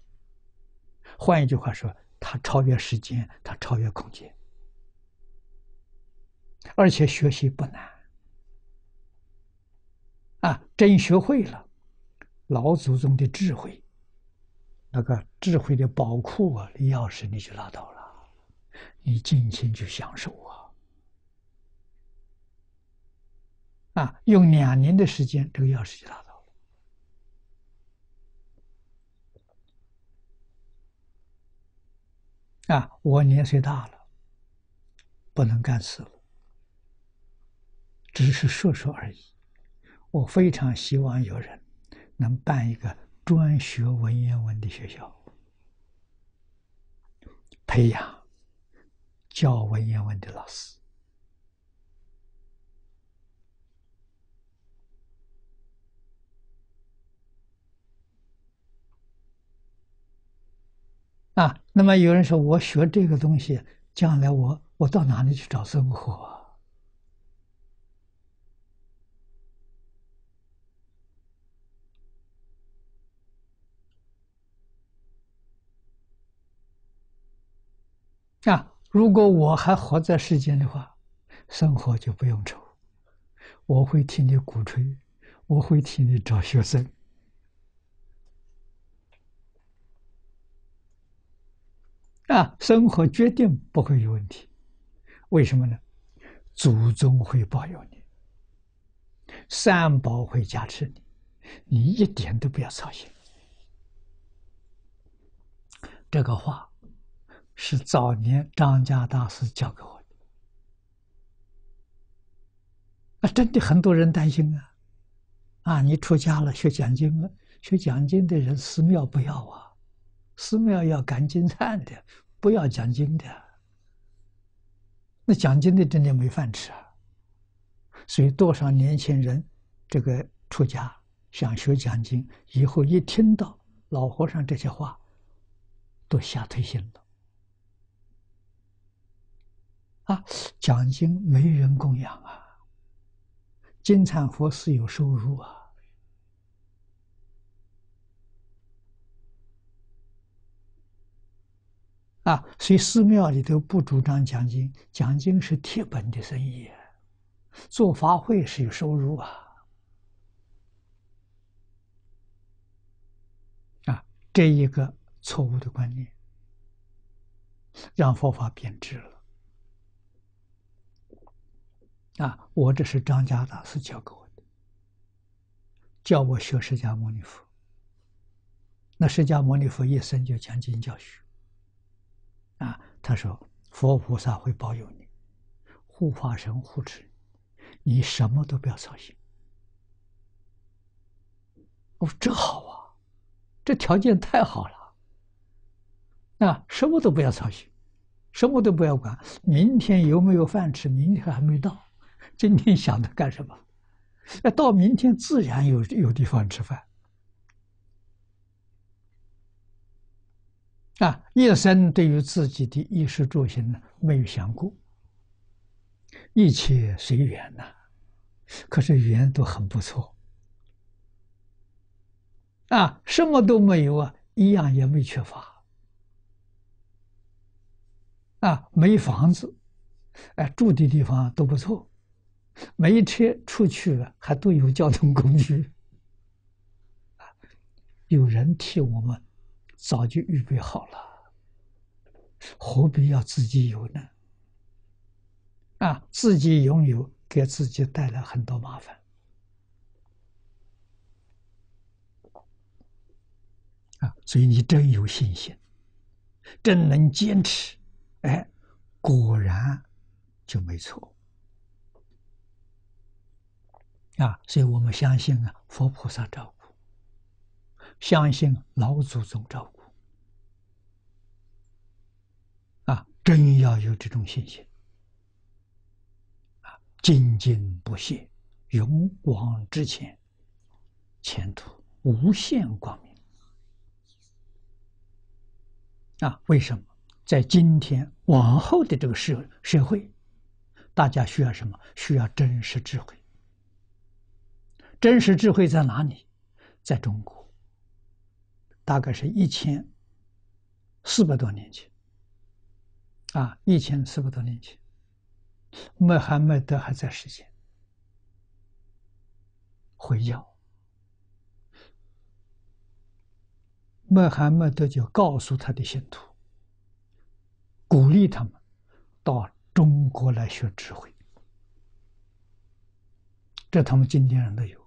换一句话说，它超越时间，它超越空间，而且学习不难。啊，真学会了，老祖宗的智慧，那个智慧的宝库啊，钥匙你就拿到了，你尽情去享受啊。啊，用两年的时间，这个钥匙就拿到了。啊，我年岁大了，不能干事了，只是说说而已。我非常希望有人能办一个专学文言文的学校，培养教文言文的老师。啊，那么有人说，我学这个东西，将来我我到哪里去找生活？啊啊，如果我还活在世间的话，生活就不用愁，我会替你鼓吹，我会替你找学生。啊，生活决定不会有问题。为什么呢？祖宗会保佑你，三宝会加持你，你一点都不要操心。这个话是早年张家大师教给我的。啊，真的很多人担心啊，啊，你出家了学讲经了，学讲经的人寺庙不要啊，寺庙要赶经忏的，不要讲经的。那讲经的真的没饭吃啊，所以多少年轻人这个出家想学讲经，以后一听到老和尚这些话，都吓退心了。啊，讲经没人供养啊，金忏佛是有收入啊。啊，所以寺庙里头不主张讲经，讲经是铁本的生意，做法会是有收入啊。啊，这一个错误的观念，让佛法贬值了。啊，我这是张家大师教给我的，教我学释迦牟尼佛。那释迦牟尼佛一生就讲经教学。啊，他说：“佛菩萨会保佑你，护法神护持你，你什么都不要操心。”哦，这好啊，这条件太好了。啊，什么都不要操心，什么都不要管。明天有没有饭吃？明天还没到，今天想着干什么？那到明天自然有有地方吃饭。啊，一生对于自己的衣食住行呢，没有想过，一切随缘呐。可是缘都很不错，啊，什么都没有啊，一样也没缺乏，啊，没房子，哎，住的地方都不错，没车出去了还都有交通工具，有人替我们。早就预备好了，何必要自己有呢？啊，自己拥有给自己带来很多麻烦。啊，所以你真有信心，真能坚持，哎，果然就没错。啊，所以我们相信啊，佛菩萨照顾。相信老祖宗照顾啊，真要有这种信心啊，精进不懈，勇往直前，前途无限光明啊！为什么在今天往后的这个社社会，大家需要什么？需要真实智慧。真实智慧在哪里？在中国。大概是一千四百多年前，啊，一千四百多年前，穆罕默德还在世间，回教，穆罕默德就告诉他的信徒，鼓励他们到中国来学智慧，这他们今天人都有，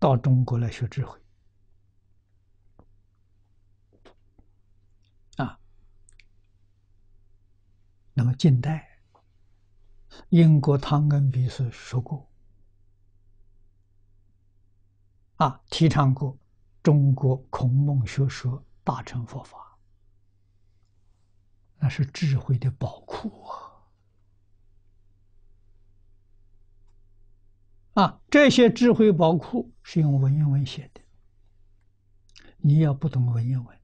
到中国来学智慧啊。那么近代，英国汤恩比斯说过，啊，提倡过中国孔孟学说大乘佛法，那是智慧的宝库啊！啊，这些智慧宝库是用文言文写的，你要不懂文言文，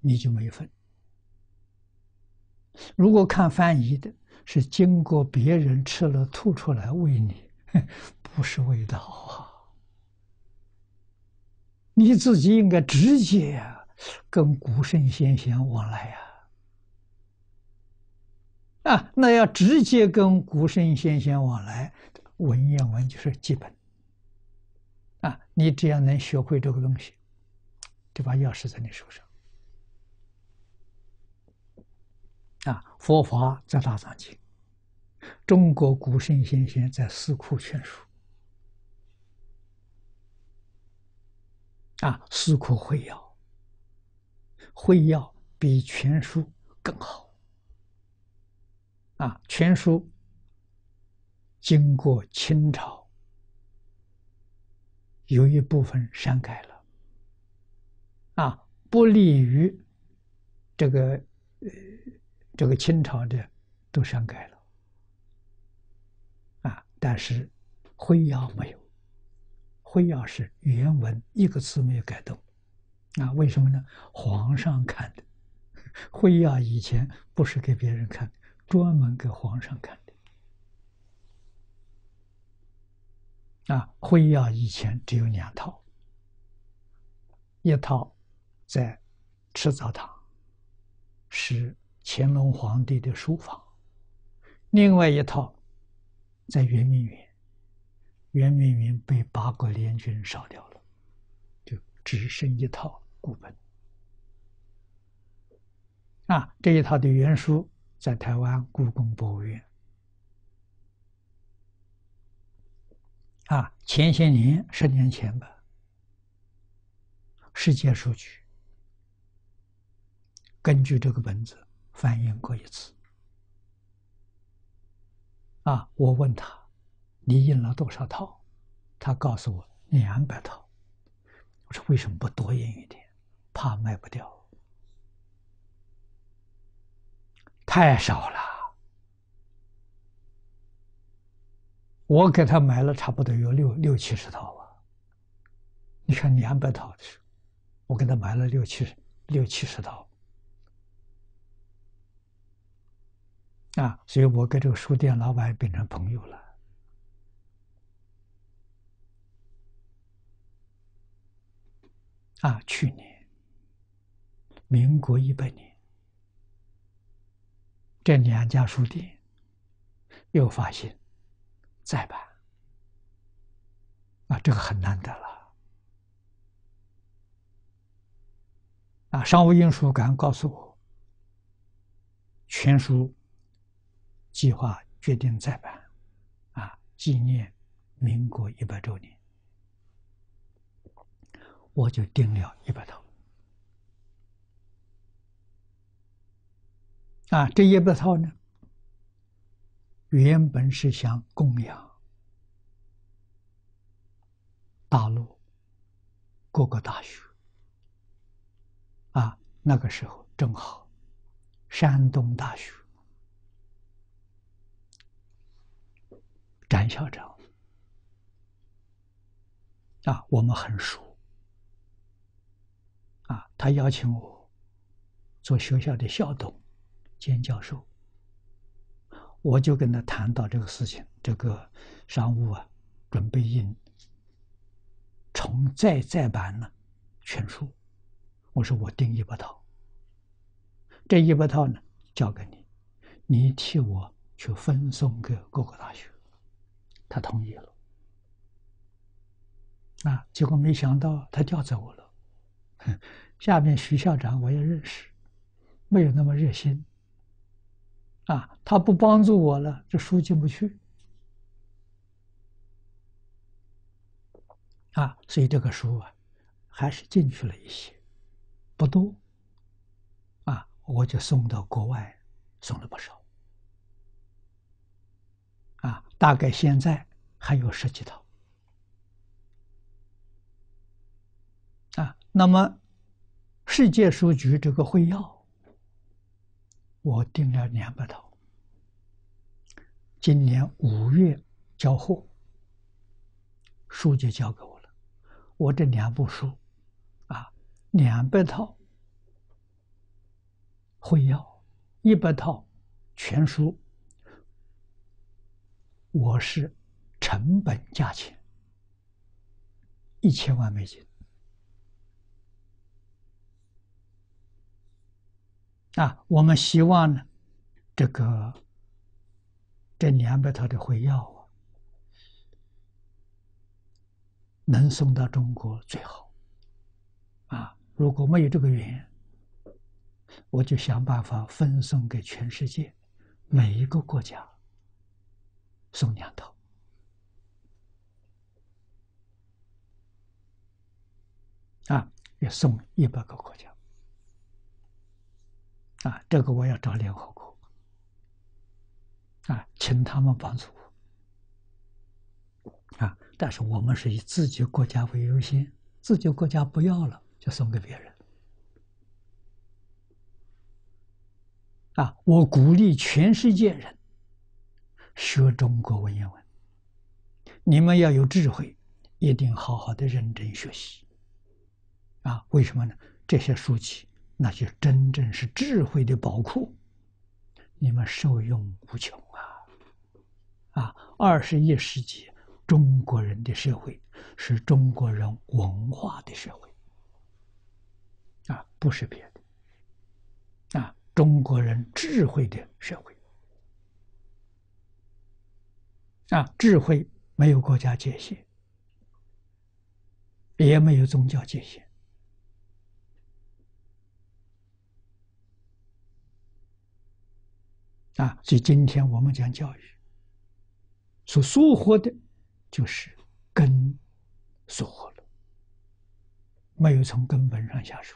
你就没份。如果看翻译的，是经过别人吃了吐出来喂你，不是味道啊！你自己应该直接，跟古圣先贤往来呀！啊，那要直接跟古圣先贤往来，文言文就是基本。啊，你只要能学会这个东西，这把钥匙在你手上。啊，佛法在大藏经，中国古圣先贤在四库全书，啊，四库会要，会要比全书更好，啊，全书经过清朝有一部分删改了，啊，不利于这个呃。这个清朝的都删改了，啊，但是徽要没有，徽要是原文一个字没有改动，啊，为什么呢？皇上看的，徽要以前不是给别人看，专门给皇上看的，啊，徽要以前只有两套，一套在赤澡堂是。乾隆皇帝的书房，另外一套在圆明园，圆明园被八国联军烧掉了，就只剩一套古本。啊，这一套的原书在台湾故宫博物院。啊，前些年十年前吧，世界数据根据这个本子。翻译过一次，啊！我问他：“你印了多少套？”他告诉我：“两百套。”我说：“为什么不多印一点？怕卖不掉？太少了。”我给他买了差不多有六六七十套吧。你看两百套的时候，我给他买了六七六七十套。啊，所以我跟这个书店老板变成朋友了。啊，去年，民国一百年，这两家书店又发现再版，啊，这个很难得了。啊，商务印书馆告诉我，全书。计划决定再版，啊，纪念民国一百周年，我就订了一百套。啊，这一百套呢，原本是想供养大陆各个大学，啊，那个时候正好山东大学。詹校长啊，我们很熟啊。他邀请我做学校的校董兼教授，我就跟他谈到这个事情。这个商务啊，准备印重再再版呢全书。我说我订一百套，这一百套呢交给你，你替我去分送给各个大学。他同意了，啊，结果没想到他调走了。下面徐校长我也认识，没有那么热心。啊，他不帮助我了，这书进不去。啊，所以这个书啊，还是进去了一些，不多。啊，我就送到国外，送了不少。啊，大概现在还有十几套。啊，那么世界书局这个会要，我订了两百套，今年五月交货，书就交给我了。我这两部书，啊，两百套会要，一百套全书。我是成本价钱一千万美金啊！我们希望呢，这个这两百套的会药啊，能送到中国最好啊！如果没有这个缘，我就想办法分送给全世界每一个国家送两套。啊，要送一百个国家。啊，这个我要找联合国。啊，请他们帮助我。啊，但是我们是以自己国家为优先，自己国家不要了，就送给别人。啊，我鼓励全世界人学中国文言文。你们要有智慧，一定好好的认真学习。啊，为什么呢？这些书籍，那就真正是智慧的宝库，你们受用无穷啊！啊，二十一世纪中国人的社会是中国人文化的社会，啊，不是别的，啊，中国人智慧的社会，啊，智慧没有国家界限，也没有宗教界限。啊，所以今天我们讲教育，所收获的，就是根收获了，没有从根本上下手，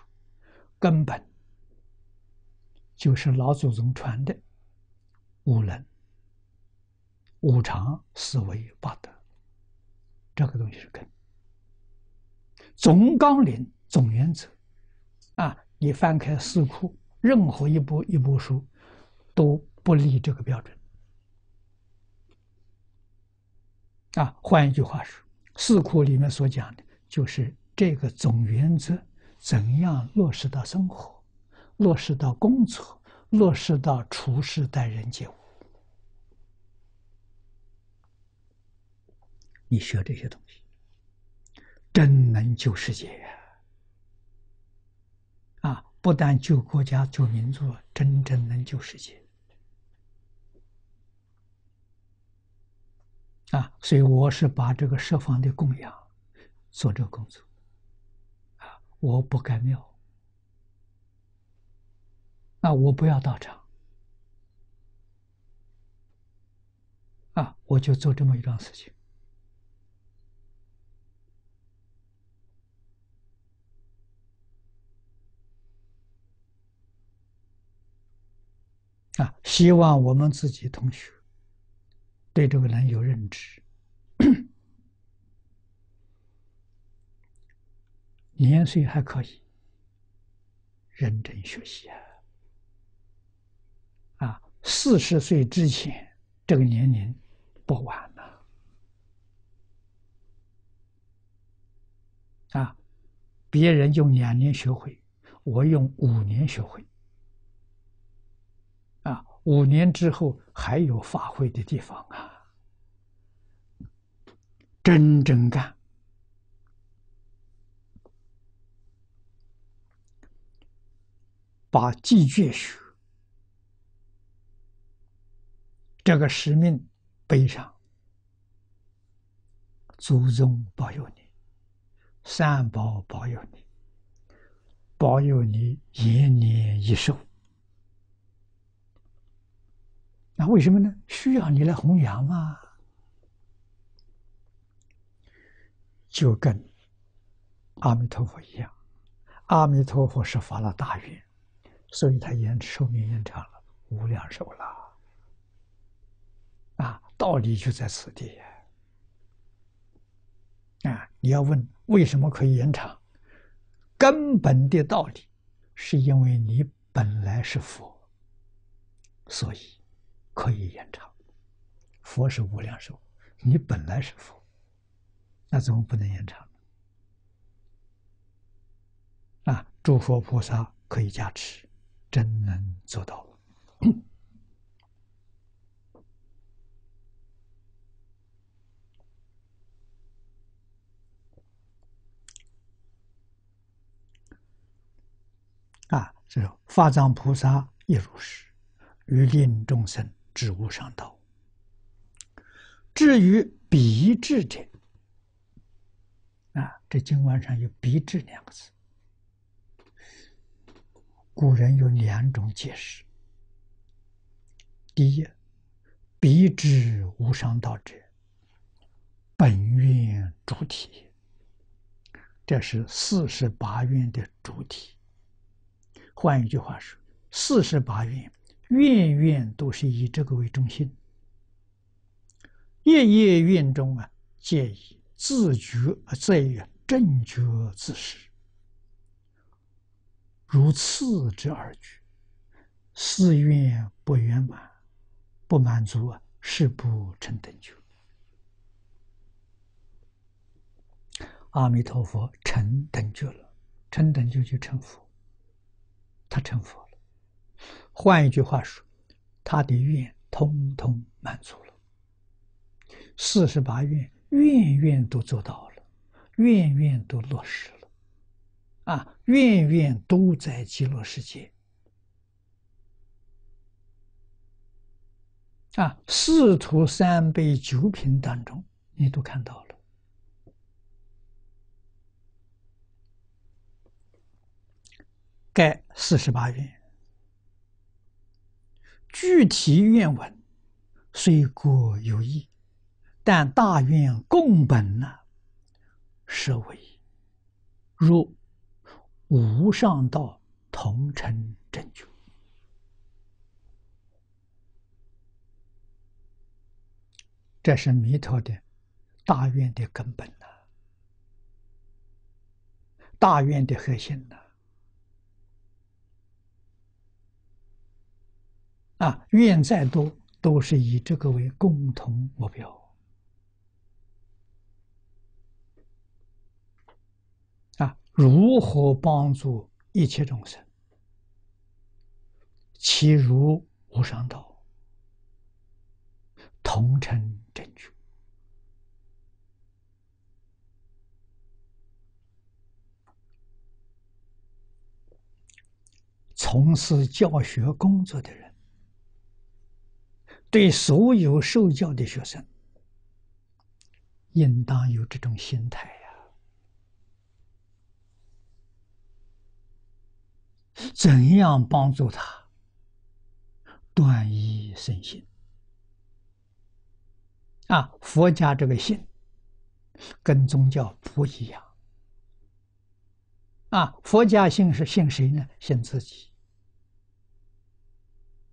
根本就是老祖宗传的五伦、五常、四维、八德，这个东西是根，总纲领、总原则。啊，你翻开四库，任何一部一部书，都。不立这个标准啊！换一句话说，四库里面所讲的，就是这个总原则，怎样落实到生活，落实到工作，落实到处事待人接物。你学这些东西，真能救世界呀！啊，不但救国家、救民族，真正能救世界。啊，所以我是把这个设方的供养做这个工作，啊，我不改庙，啊，我不要道场，啊，我就做这么一桩事情，啊，希望我们自己同学。对这个人有认知，年岁还可以，认真学习啊！啊，四十岁之前这个年龄不晚了啊！别人用两年学会，我用五年学会！五年之后还有发挥的地方啊！真正干，把继绝学这个使命背上，祖宗保佑你，三宝保佑你，保佑你延年益寿。那为什么呢？需要你来弘扬吗？就跟阿弥陀佛一样，阿弥陀佛是发了大愿，所以他延寿命延长了，无量寿了。啊，道理就在此地。啊，你要问为什么可以延长？根本的道理，是因为你本来是佛，所以可以延长。佛是无量寿，你本来是佛。那怎么不能延长？啊，诸佛菩萨可以加持，真能做到。啊，这法藏菩萨亦如是，欲令众生知无上道。至于彼智者。啊，这经文上有“必智”两个字，古人有两种解释：第一，彼智无上道者，本愿主体，这是四十八愿的主体。换一句话说，四十八愿，愿愿都是以这个为中心，夜夜愿中啊，皆以自觉在于正觉自识。如次之二句，四愿不圆满，不满足啊，是不成等觉。阿弥陀佛成等觉了，成等觉就成佛，他成佛。换一句话说，他的愿通通满足了，四十八愿，愿愿都做到了，愿愿都落实了。啊，愿愿都在极乐世界。啊，四图三杯九品当中，你都看到了。该四十八愿，具体愿文虽各有异，但大愿共本呢，是为如。无上道同成正觉，这是弥陀的大愿的根本呐，大愿的核心呐。啊愿再多，都是以这个为共同目标。啊如何帮助一切众生？其如无上道，同成正觉。从事教学工作的人，对所有受教的学生，应当有这种心态呀。怎样帮助他断疑生信？啊，佛家这个信跟宗教不一样。啊，佛家信是信谁呢？信自己，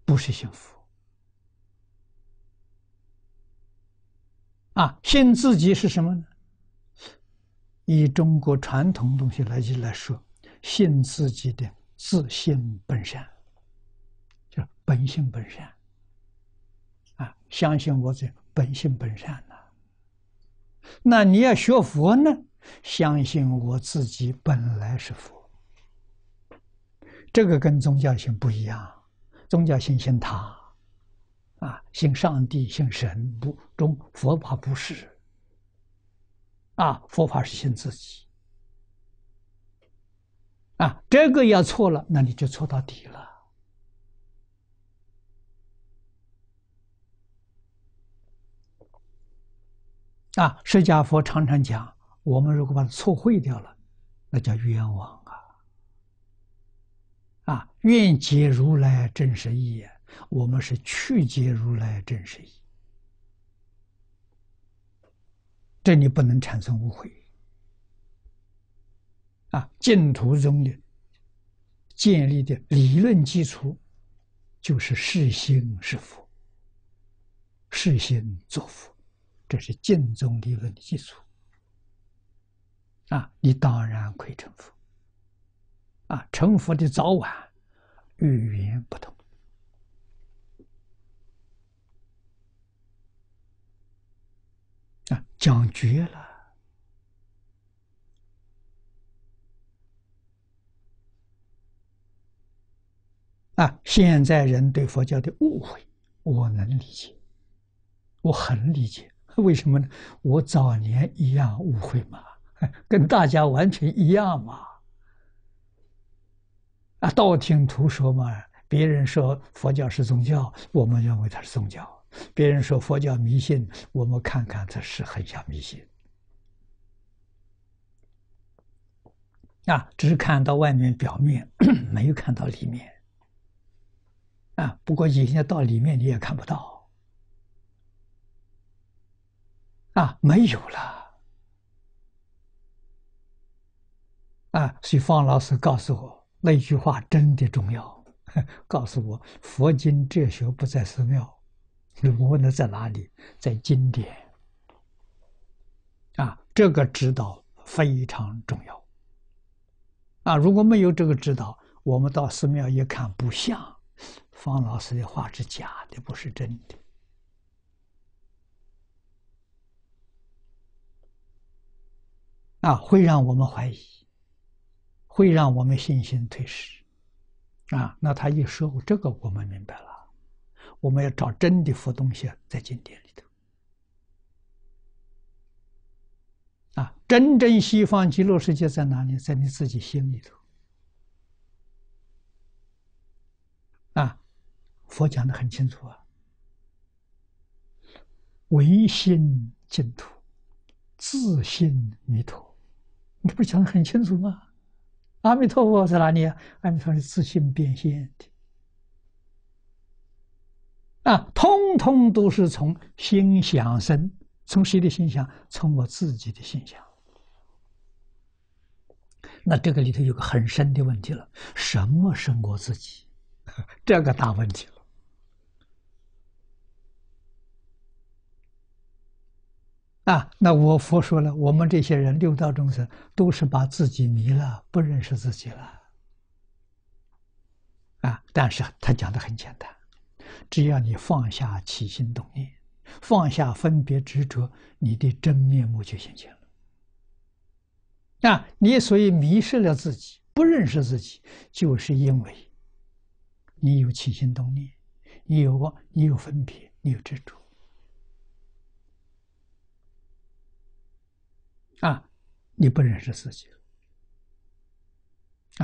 不是信佛。啊，信自己是什么呢？以中国传统东西来来说，信自己的。自信本善，就本性本善啊！相信我这本性本善呐。那你要学佛呢？相信我自己本来是佛。这个跟宗教性不一样，宗教信信他啊，信上帝、信神不中，佛法不是啊，佛法是信自己。啊，这个要错了，那你就错到底了。啊，释迦佛常常讲，我们如果把它错会掉了，那叫冤枉啊！啊，愿解如来真实义，我们是去解如来真实义，这里不能产生误会。啊，净土中的建立的理论基础，就是是心是佛，是心作佛，这是净宗理论的基础。啊，你当然可以成佛。啊，成佛的早晚，语言不同。啊，讲绝了。啊，现在人对佛教的误会，我能理解，我很理解。为什么呢？我早年一样误会嘛，跟大家完全一样嘛。啊，道听途说嘛，别人说佛教是宗教，我们认为它是宗教；别人说佛教迷信，我们看看这是很像迷信。啊，只是看到外面表面，没有看到里面。啊，不过隐形到里面你也看不到。啊，没有了。啊，所以方老师告诉我那句话真的重要，告诉我佛经哲学不在寺庙，我问的在哪里？在经典。啊，这个指导非常重要。啊，如果没有这个指导，我们到寺庙一看不像，方老师的话是假的，不是真的。啊，会让我们怀疑，会让我们信心退失。啊，那他一说这个，我们明白了，我们要找真的佛东西在经典里头。啊，真正西方极乐世界在哪里？在你自己心里头。啊，佛讲的很清楚啊，唯心净土，自性弥陀，你不是讲的很清楚吗？阿弥陀佛在哪里啊？阿弥陀佛是自性变现的，啊，通通都是从心想生。从谁的心想？从我自己的心想。那这个里头有个很深的问题了：什么胜过自己？这个大问题了。啊，那我佛说了，我们这些人六道众生都是把自己迷了，不认识自己了。啊，但是他讲的很简单，只要你放下起心动念。放下分别执着，你的真面目就显现了。啊，你所以迷失了自己，不认识自己，就是因为你有起心动念，你有我，你有分别，你有执着。啊，你不认识自己了。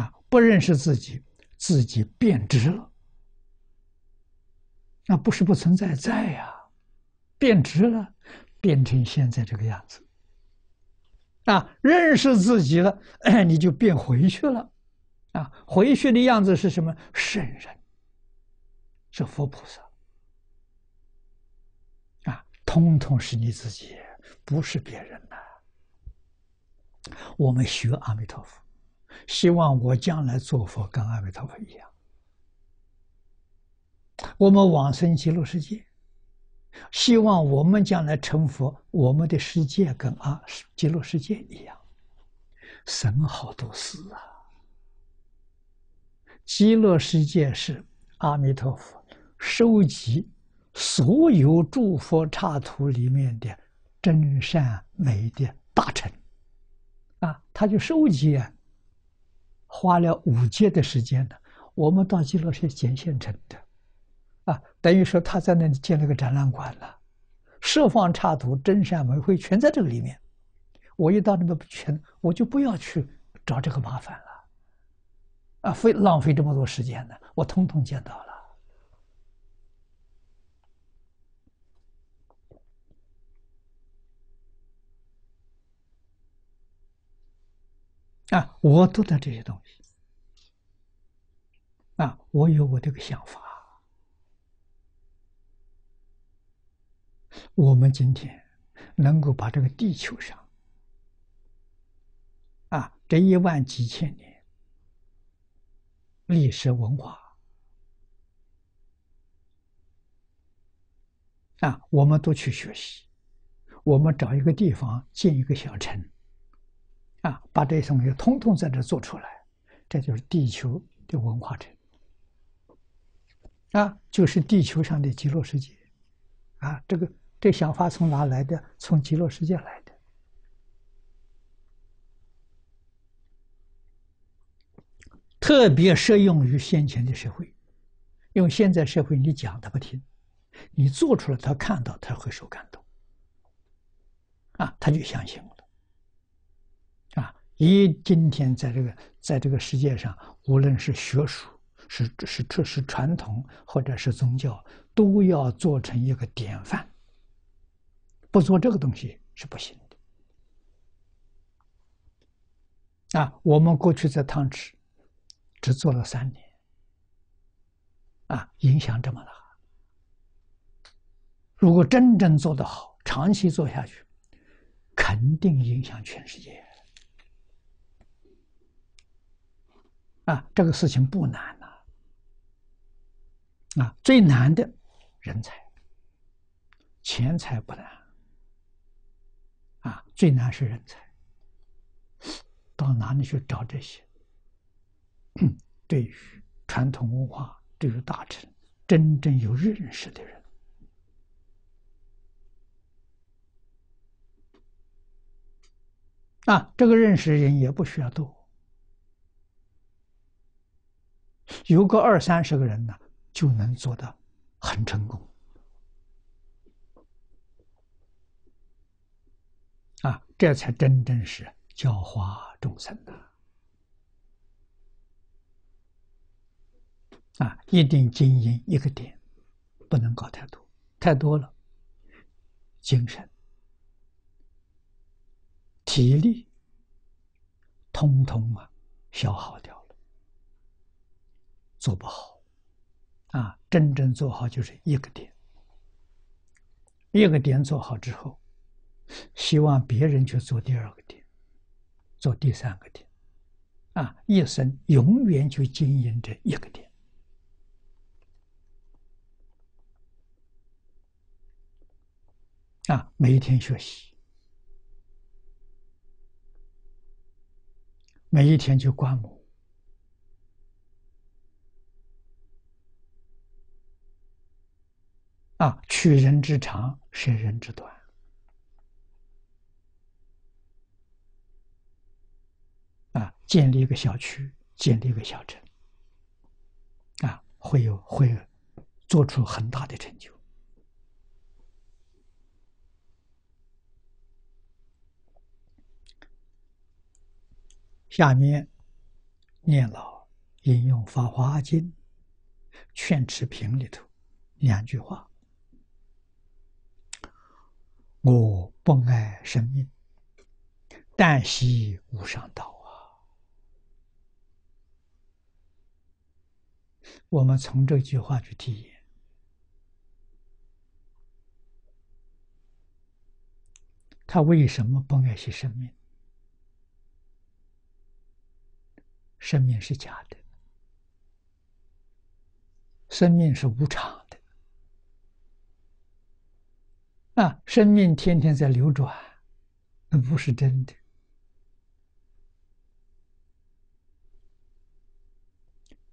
啊，不认识自己，自己变质了。那不是不存在，在呀。变直了，变成现在这个样子，啊，认识自己了，哎，你就变回去了，啊，回去的样子是什么？圣人，是佛菩萨，啊，通通是你自己，不是别人呐。我们学阿弥陀佛，希望我将来做佛跟阿弥陀佛一样，我们往生极乐世界。希望我们将来成佛，我们的世界跟阿极乐世界一样，省好多事啊！极乐世界是阿弥陀佛收集所有诸佛刹土里面的真善美的大臣啊，他就收集啊，花了五劫的时间呢。我们到极乐世界现成的。啊，等于说他在那里建了个展览馆了，设放插图、真善美会全在这个里面。我一到那边全，我就不要去找这个麻烦了，啊，费浪费这么多时间呢，我通通见到了。啊，我读的这些东西，啊，我有我这个想法。我们今天能够把这个地球上啊这一万几千年历史文化啊，我们都去学习，我们找一个地方建一个小城啊，把这些东西通通在这做出来，这就是地球的文化城啊，就是地球上的极乐世界啊，这个。这想法从哪来的？从极乐世界来的。特别适用于先前的社会，因为现在社会你讲他不听，你做出来他看到他会受感动，啊，他就相信了。啊，一今天在这个在这个世界上，无论是学术、是是是是传统或者是宗教，都要做成一个典范。不做这个东西是不行的啊，我们过去在汤池只做了三年，啊，影响这么大。如果真正做得好，长期做下去，肯定影响全世界。啊，这个事情不难呐。啊，最难的人才，钱财不难。啊，最难是人才。到哪里去找这些？对于传统文化，对于大臣，真正有认识的人。啊，这个认识人也不需要多，有个二三十个人呢，就能做到很成功。啊，这才真正是教化众生的。啊，一定经营一个点，不能搞太多，太多了，精神。体力通通啊消耗掉了，做不好啊！真正做好就是一个点，一个点做好之后，希望别人去做第二个点，做第三个点，啊，一生永远就经营这一个点，啊，每一天学习。每一天就观摩。啊，取人之长，舍人之短啊，建立一个小区，建立一个小镇啊，会有会做出很大的成就。下面念老引用《法华经》劝持品里头两句话：“我不爱生命，但惜无上道啊！”我们从这句话去体验，他为什么不爱惜生命？生命是假的，生命是无常的，啊，生命天天在流转，那不是真的。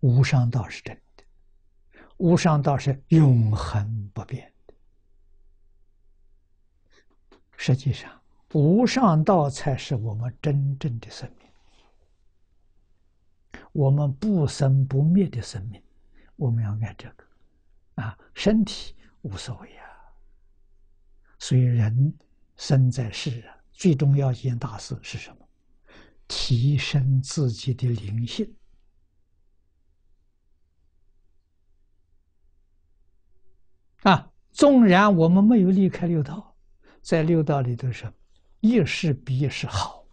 无上道是真的，无上道是永恒不变的。实际上，无上道才是我们真正的生命。我们不生不灭的生命，我们要爱这个，啊，身体无所谓啊。所以人生在世啊，最重要一件大事是什么？提升自己的灵性。啊，纵然我们没有离开六道，在六道里头是，一世比一世好。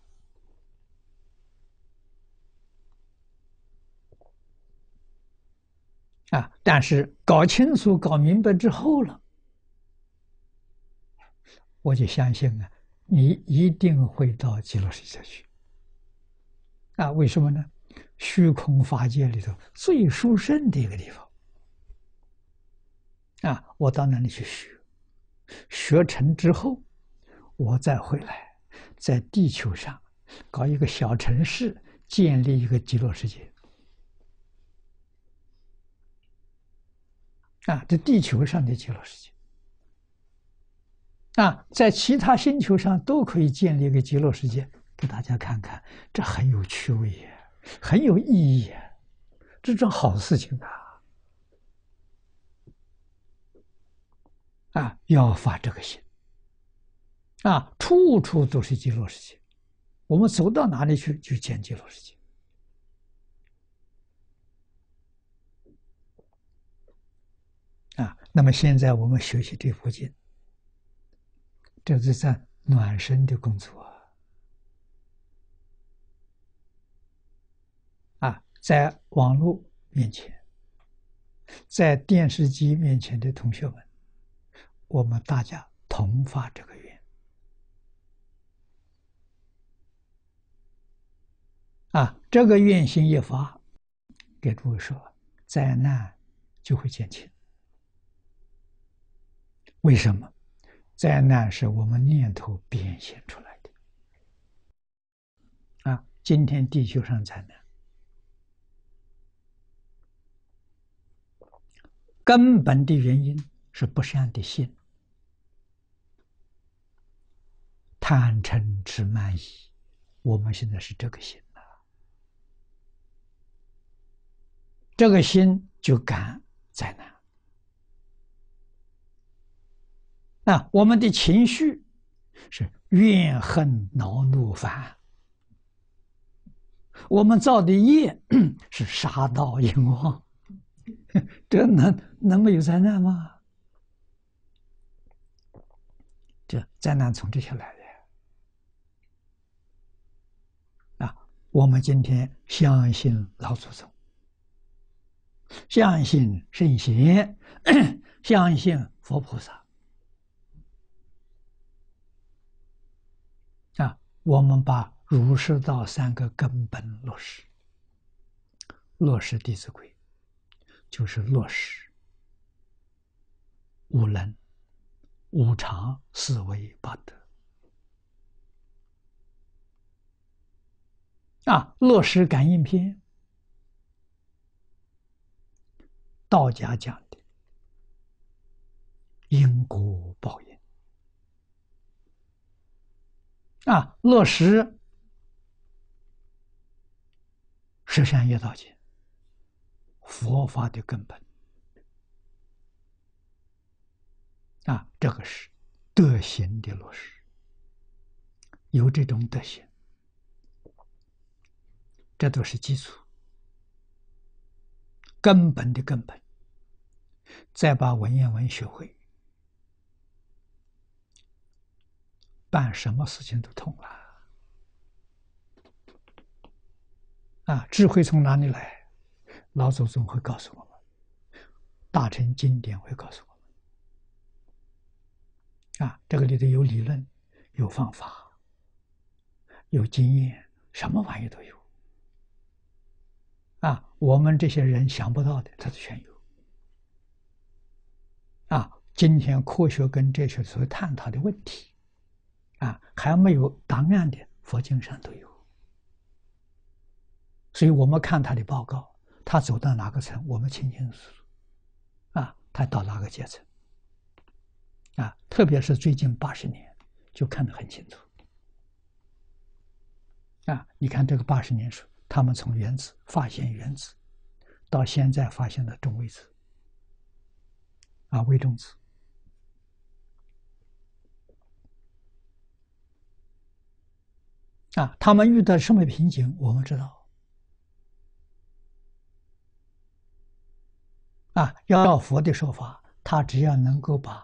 啊！但是搞清楚、搞明白之后了，我就相信啊，你一定会到极乐世界去。啊，为什么呢？虚空法界里头最殊胜的一个地方。啊，我到那里去学，学成之后，我再回来，在地球上搞一个小城市，建立一个极乐世界。啊，这地球上的极乐世界，啊，在其他星球上都可以建立一个极乐世界，给大家看看，这很有趣味，很有意义，这种好事情啊！啊，要发这个心，啊，处处都是极乐世界，我们走到哪里去就见极乐世界。啊，那么现在我们学习这部经，这是在暖身的工作啊在网络面前，在电视机面前的同学们，我们大家同发这个愿啊！这个愿心一发，给诸位说，灾难就会减轻。为什么？灾难是我们念头变现出来的。啊，今天地球上灾难，根本的原因是不善的心，贪嗔痴慢疑。我们现在是这个心啊，这个心就感灾难。啊，我们的情绪是怨恨恼怒烦，我们造的业是杀盗淫妄，这能能没有灾难吗？这灾难从这些来的啊！我们今天相信老祖宗，相信圣贤，相信佛菩萨。啊。我们把儒释道三个根本落实，落实《弟子规》，就是落实五伦、五常、四维八德。啊，落实感应篇，道家讲的因果报应。啊，落实十善业道经，佛法的根本。啊，这个是德行的落实，有这种德行，这都是基础，根本的根本。再把文言文学会。办什么事情都通了啊！智慧从哪里来？老祖宗会告诉我们，大乘经典会告诉我们啊。这个里头有理论，有方法，有经验，什么玩意都有啊。我们这些人想不到的，它都全有啊。今天科学跟哲学所探讨的问题。啊，还没有答案的佛经上都有，所以我们看他的报告，他走到哪个层，我们清清楚楚。啊，他到哪个阶层？啊，特别是最近八十年，就看得很清楚。啊，你看这个八十年书，他们从原子发现原子，到现在发现的中微子，啊，微中子。啊，他们遇到什么瓶颈？我们知道。啊，要照佛的说法，他只要能够把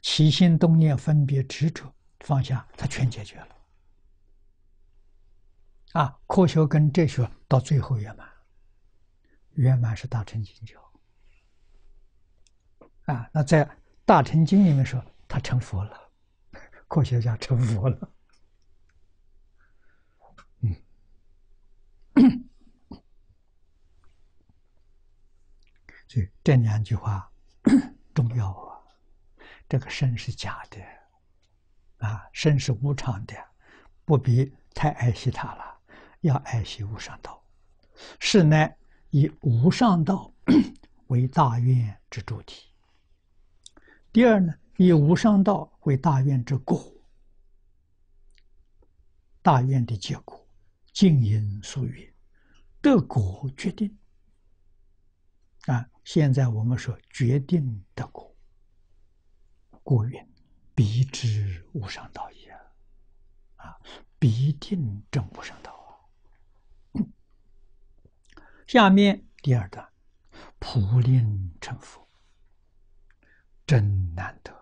起心动念、分别执着放下，他全解决了。啊，科学跟哲学到最后圆满，圆满是大乘经教。啊，那在大乘经里面说，他成佛了，科学家成佛了。所以这两句话重要啊！这个身是假的，啊，身是无常的，不必太爱惜它了，要爱惜无上道。是乃以无上道 为大愿之主体。第二呢，以无上道为大愿之果，大愿的结果，静因所缘。得果决定啊！现在我们说决定得果，果云必知无上道也啊！必定证无上道！下面第二段，普令成佛，真难得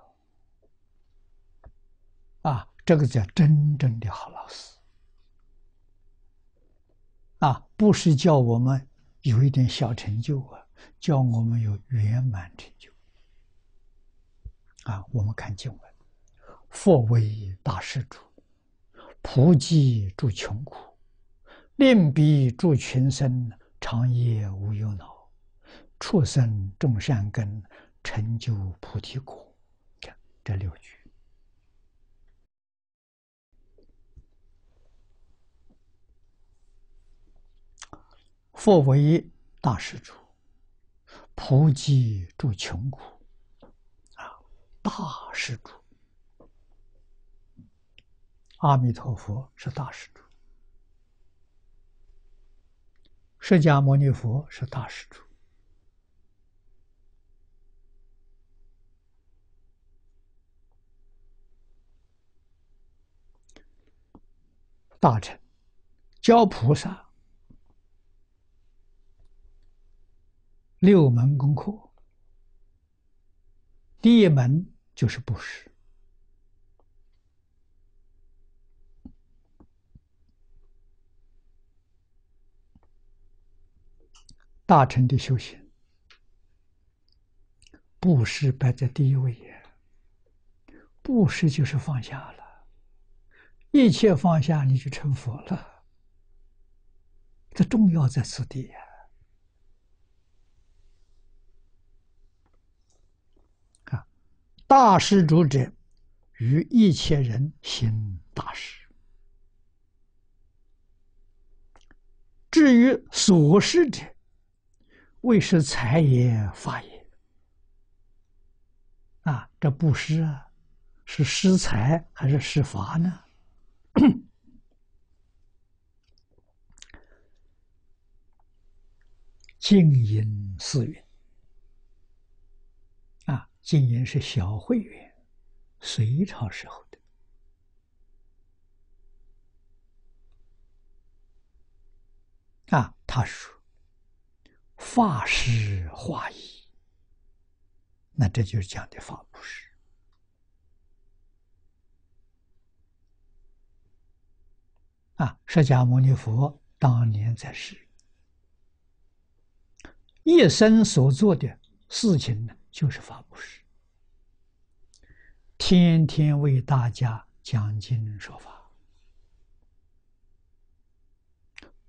啊！这个叫真正的好老师。啊，不是叫我们有一点小成就啊，叫我们有圆满成就。啊，我们看经文：佛为大施主，普济助穷苦，令彼助群生，长夜无忧恼，畜生种善根，成就菩提果。看这六句。佛为大施主，普济助穷苦，啊，大施主。阿弥陀佛是大施主，释迦牟尼佛是大施主，大臣教菩萨。六门功课，第一门就是布施。大乘的修行，布施摆在第一位呀。布施就是放下了，一切放下，你就成佛了。这重要在此地呀。大施主者，与一切人行大事。至于所施者，为是财也，法也。啊，这布施啊，是施财还是施法呢？静音寺云。经言是小慧园，隋朝时候的啊。他说：“法师化仪，那这就是讲的法布施啊。释迦牟尼佛当年在世，一生所做的事情呢？”就是法布施，天天为大家讲经说法，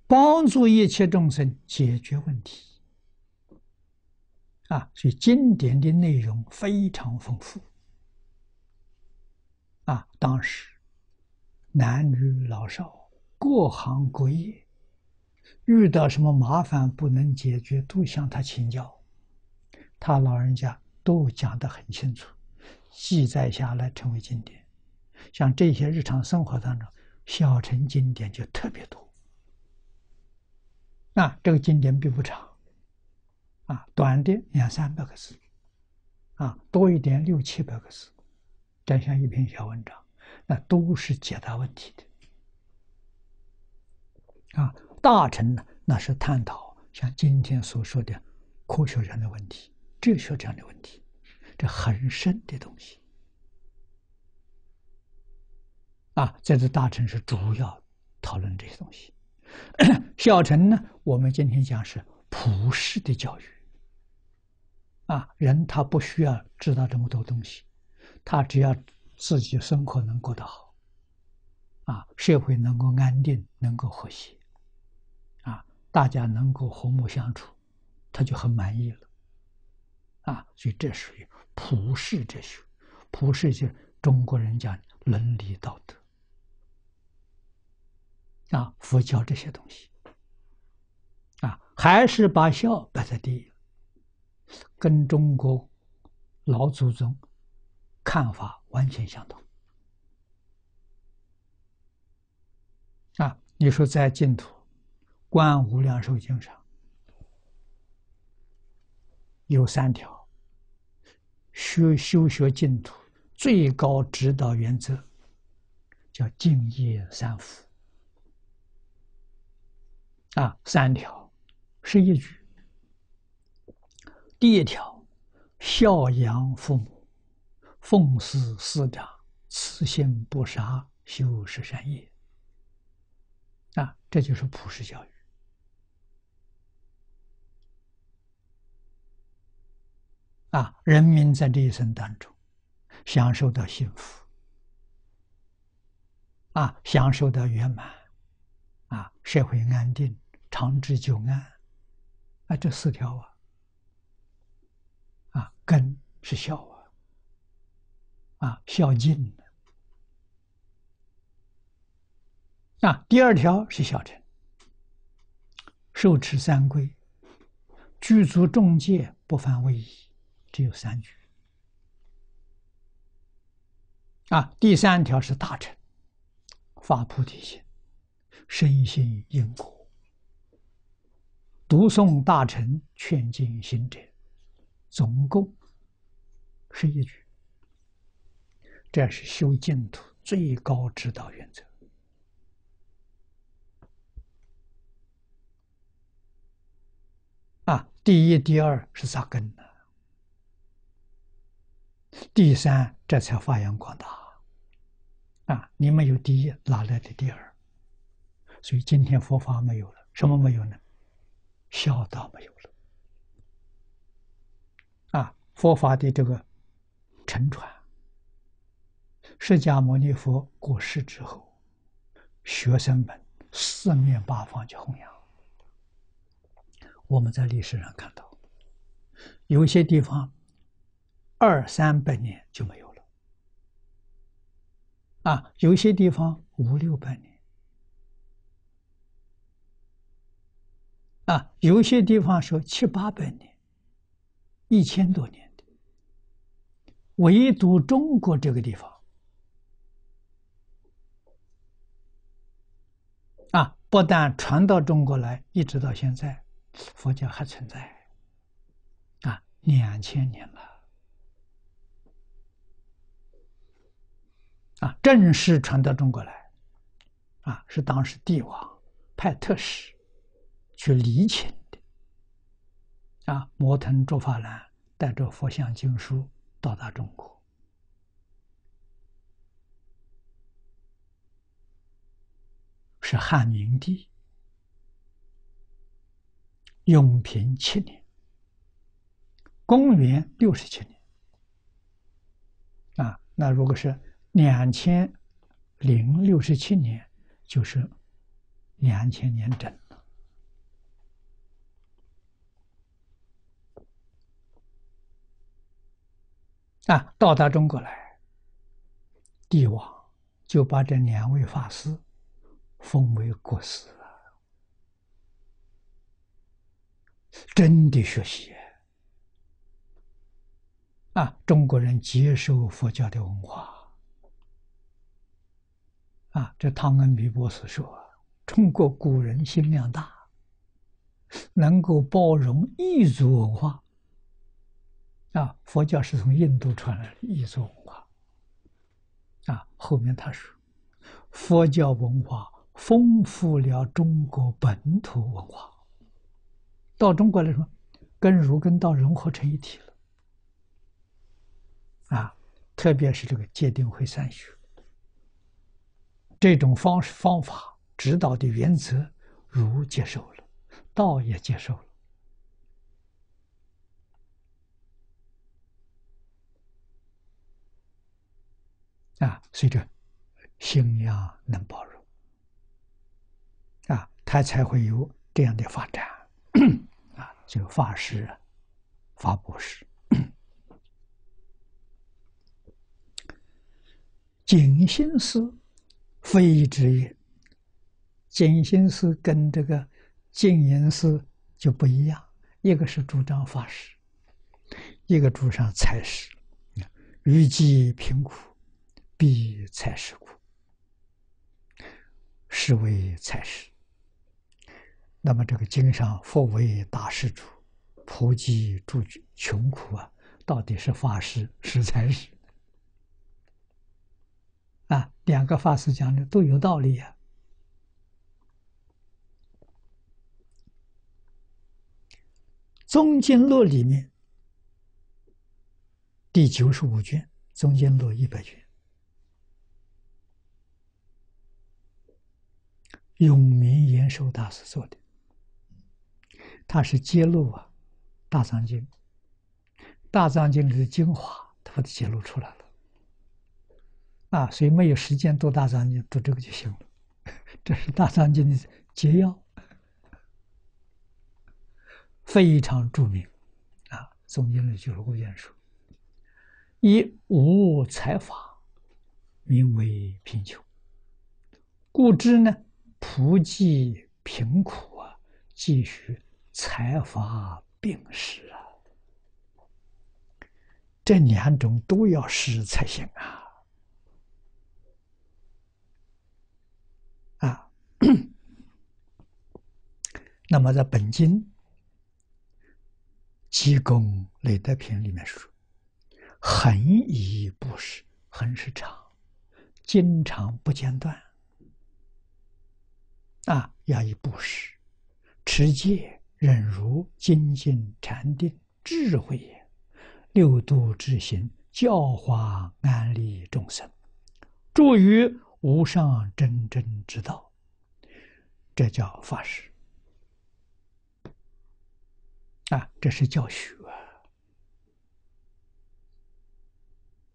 帮助一切众生解决问题。啊，所以经典的内容非常丰富。啊，当时男女老少各行各业遇到什么麻烦不能解决，都向他请教。他老人家都讲得很清楚，记载下来成为经典。像这些日常生活当中，小乘经典就特别多。那这个经典并不长，啊，短的两三百个字，啊，多一点六七百个字，再像一篇小文章，那都是解答问题的。啊，大臣呢，那是探讨像今天所说的科学上的问题。哲学这样的问题，这很深的东西啊，在这大臣是主要讨论这些东西。小臣呢，我们今天讲是普世的教育啊，人他不需要知道这么多东西，他只要自己生活能过得好啊，社会能够安定，能够和谐啊，大家能够和睦相处，他就很满意了。啊，所以这属于普世哲学，普世就是中国人讲伦理道德。啊，佛教这些东西，还是把孝摆在第一，跟中国老祖宗看法完全相同。啊，你说在净土《观无量寿经》上。有三条，修修学净土最高指导原则，叫敬业三福。啊，三条十一句。第一条，孝养父母，奉事师长，慈心不杀，修十善业。啊，这就是普世教育。啊，人民在这一生当中，享受到幸福，啊，享受到圆满，啊，社会安定，长治久安。啊，这四条啊，啊，根是孝啊，啊，孝敬的啊，第二条是孝成，受持三规，具足众戒，不犯威仪。只有三句啊！第三条是大乘，发菩提心，深信因果，读诵大乘劝进行者，总共十一句。这是修净土最高指导原则啊！第一、第二是扎根的。第三，这才发扬光大啊！你没有第一，哪来的第二？所以今天佛法没有了，什么没有呢？孝道没有了啊！佛法的这个沉传，释迦牟尼佛过世之后，学生们四面八方去弘扬。我们在历史上看到，有些地方。二三百年就没有了，啊，有些地方五六百年，啊，有些地方说七八百年，一千多年的，唯独中国这个地方，啊，不但传到中国来，一直到现在，佛教还存在，啊，两千年了。啊，正式传到中国来，啊，是当时帝王派特使去礼请的。啊，摩腾竺法兰带着佛像经书到达中国，是汉明帝永平七年，公元六十七年。啊，那如果是。两千零六十七年，就是两千年整了啊！到达中国来，帝王就把这两位法师封为国师啊！真的学习啊！中国人接受佛教的文化。啊，这汤恩比博士说：“中国古人心量大，能够包容异族文化。啊，佛教是从印度传来的异族文化。啊，后面他说，佛教文化丰富了中国本土文化，到中国来说，跟儒跟道融合成一体了。啊，特别是这个戒定慧三学。”这种方式方法指导的原则，儒接受了，道也接受了，啊，随着信仰能包容，啊，他才会有这样的发展，啊，就法师、法博士、景心思。非之也。净心思跟这个净云寺就不一样，一个是主张法师，一个主张财师。啊欲济贫苦，必财师苦，是为财师。那么这个经上“佛为大施主，普济诸穷苦”啊，到底是法师是财师？啊，两个法师讲的都有道理啊。宗经录里面第九十五卷，宗经录一百卷，永明延寿大师做的，他是揭露啊《大藏经》大藏经里的精华，他把它揭露出来了。啊，所以没有时间读大藏经，读这个就行了。这是大藏经的解要，非常著名。啊，总经的九十五卷书，以无财法，名为贫穷。故知呢，普济贫苦啊，继续财法并施啊。这两种都要施才行啊！啊，那么在本经《济公累德篇》里面说：“恒以不施，恒是常，经常不间断。”啊，要以布施、持戒、忍辱、精进、禅定、智慧也，六度之行，教化安利众生，助于无上真正之道。这叫法师啊，这是教学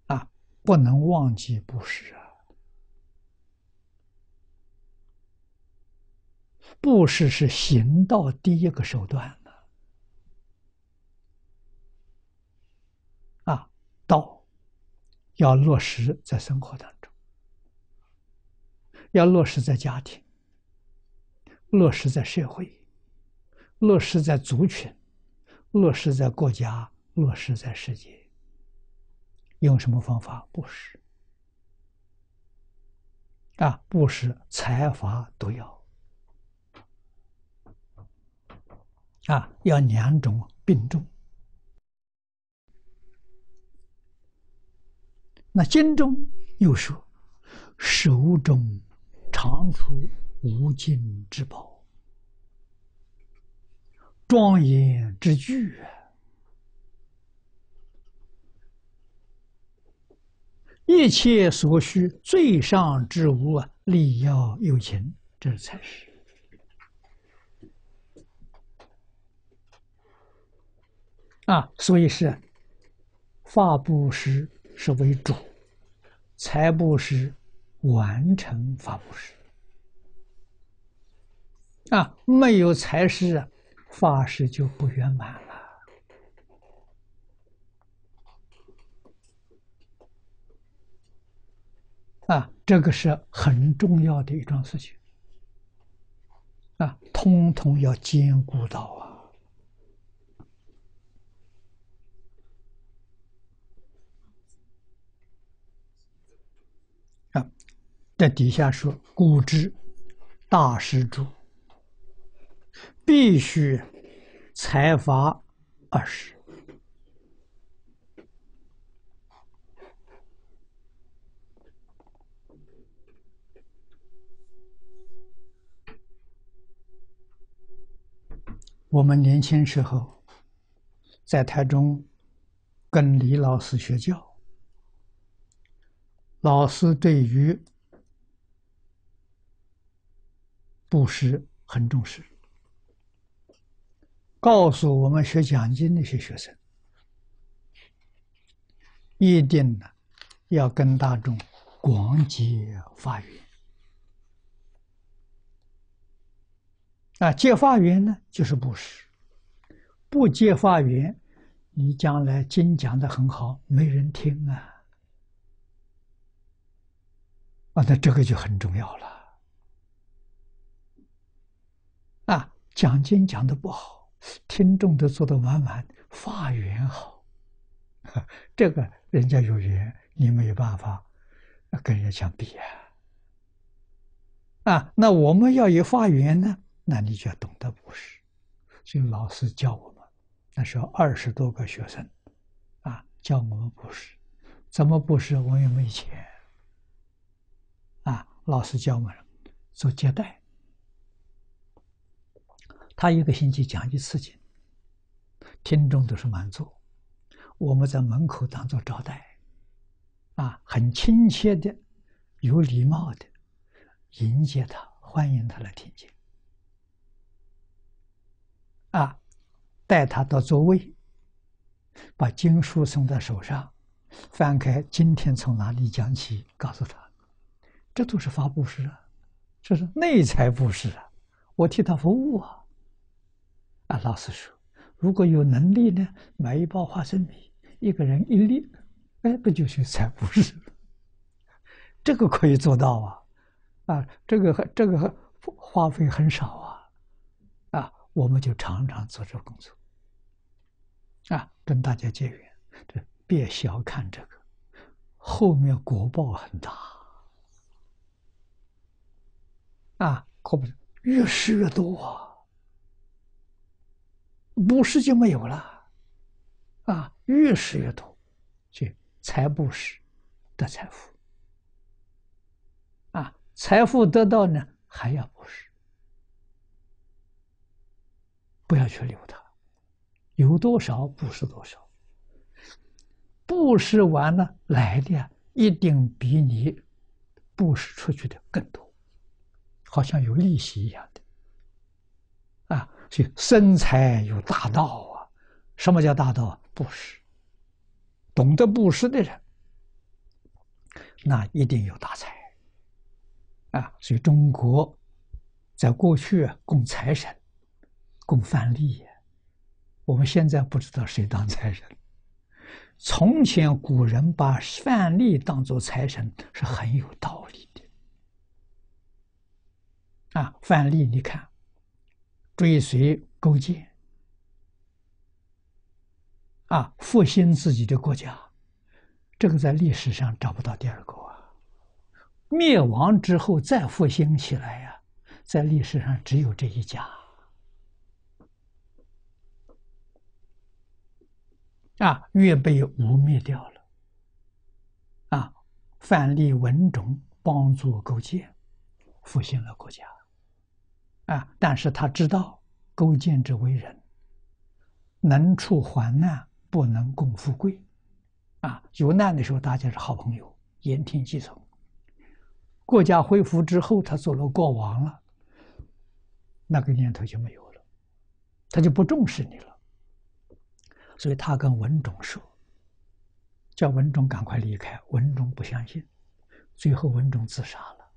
啊，不能忘记布施啊。布施是行道第一个手段，啊，道要落实在生活当中，要落实在家庭，落实在社会，落实在族群，落实在国家，落实在世界。用什么方法布施？啊，布施财法都要。啊，要两种并重。那经中又说：“手中常出无尽之宝，庄严之具，一切所需最上之物啊，力要有情，这才是。”啊，所以是发布施是为主，财布施完成发布施。啊，没有财施，法施就不圆满了。啊，这个是很重要的一桩事情。啊，通通要兼顾到啊。在底下说：“古之大师主，必须财阀二十。”我们年轻时候在台中跟李老师学教，老师对于布施很重视，告诉我们学讲经那些学生，一定呢要跟大众广结法缘。啊，结法缘呢就是布施，不结法缘，你将来经讲的很好，没人听啊。啊，那这个就很重要了。啊，讲经讲的不好，听众都做的完完，法缘好，这个人家有缘，你没有办法跟人家相比啊。啊，那我们要有法缘呢，那你就要懂得布施。所以老师教我们，那时候二十多个学生，啊，教我们布施，怎么布施？我也没钱，啊，老师教我们做接待。他一个星期讲一次经，听众都是满座。我们在门口当做招待，啊，很亲切的、有礼貌的迎接他，欢迎他来听经，啊，带他到座位，把经书送到手上，翻开今天从哪里讲起，告诉他，这都是发布施啊，这是内财布施啊，我替他服务啊。啊，老师说，如果有能力呢，买一包花生米，一个人一粒，哎，不就是财布施？这个可以做到啊，啊，这个这个花费很少啊，啊，我们就常常做这工作。啊，跟大家结缘，这别小看这个，后面果报很大。啊，可不是越施越多啊，不施就没有了。啊，越施越多，就财布施得财富。啊，财富得到呢，还要布施，不要去留它。有多少布施多少，布施完了来的一定比你布施出去的更多，好像有利息一样的，所以生财有大道啊！什么叫大道？布施，懂得布施的人，那一定有大财，啊！所以中国在过去供财神，供范蠡。我们现在不知道谁当财神。从前古人把范蠡当做财神是很有道理的。啊，范蠡，你看，追随勾践，啊，复兴自己的国家，这个在历史上找不到第二个啊。灭亡之后再复兴起来呀，在历史上只有这一家。啊，越被污蔑掉了。啊，范蠡、文种帮助勾践复兴了国家。啊，但是他知道勾践之为人，能处患难，不能共富贵。啊，有难的时候大家是好朋友，言听计从。国家恢复之后，他做了国王了，那个念头就没有了，他就不重视你了。所以他跟文种说：“叫文种赶快离开。”文种不相信，最后文种自杀了，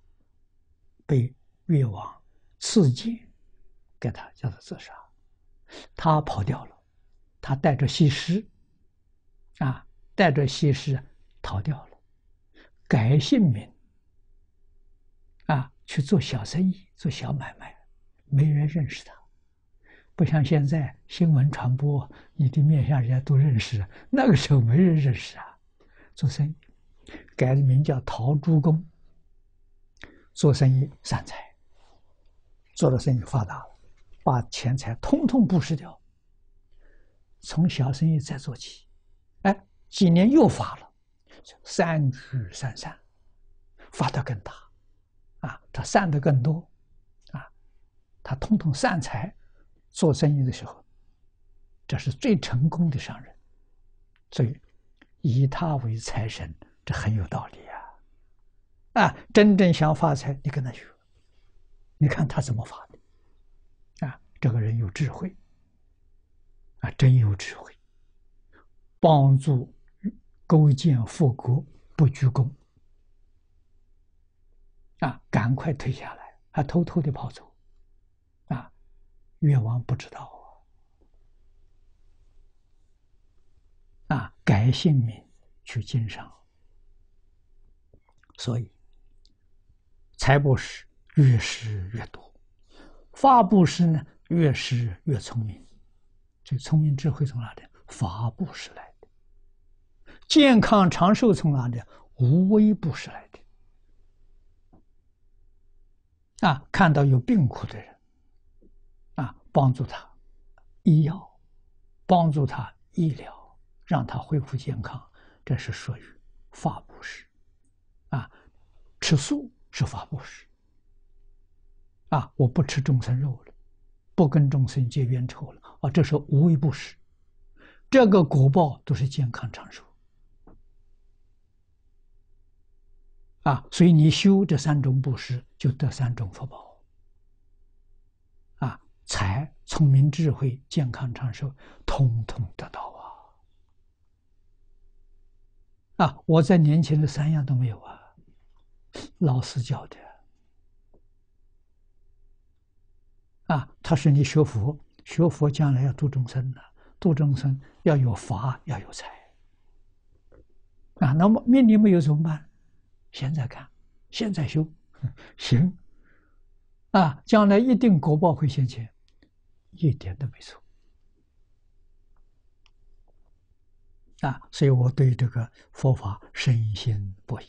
被越王刺剑给他，叫他自杀。他跑掉了，他带着西施，啊，带着西施逃掉了，改姓名，啊，去做小生意，做小买卖，没人认识他。不像现在新闻传播，你的面相人家都认识。那个时候没人认识啊。做生意，改名叫陶朱公。做生意散财，做的生意发达了，把钱财通通布施掉。从小生意再做起，哎，几年又发了，散聚散散，发的更大，啊，他散的更多，啊，他通通散财。做生意的时候，这是最成功的商人，所以以他为财神，这很有道理啊！啊，真正想发财，你跟他学，你看他怎么发的，啊，这个人有智慧，啊，真有智慧，帮助勾践复国不鞠躬，啊，赶快退下来，还偷偷的跑走。啊越王不知道啊，啊，改姓名去经商，所以财布施越施越多，法布施呢越施越聪明。这聪明智慧从哪里？法布施来的。健康长寿从哪里？无微布施来的。啊，看到有病苦的人。啊帮助他医药，帮助他医疗，让他恢复健康，这是属于法布施。啊，吃素是法布施。啊，我不吃众生肉了，不跟众生结冤仇了。啊，这是无为布施，这个果报都是健康长寿。啊，所以你修这三种布施，就得三种福报。啊财、聪明、智慧、健康、长寿，通通得到啊！啊，我在年前的三样都没有啊，老师教的。啊，他是你学佛，学佛将来要度众生的，度众生要有法，要有财。啊，那么命里没有怎么办？现在看，现在修，行。啊，将来一定果报会现前，一点都没错。啊，所以我对这个佛法深信不疑。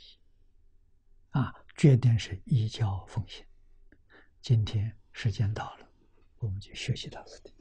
啊，决定是依教奉行。今天时间到了。我们就学习到此地。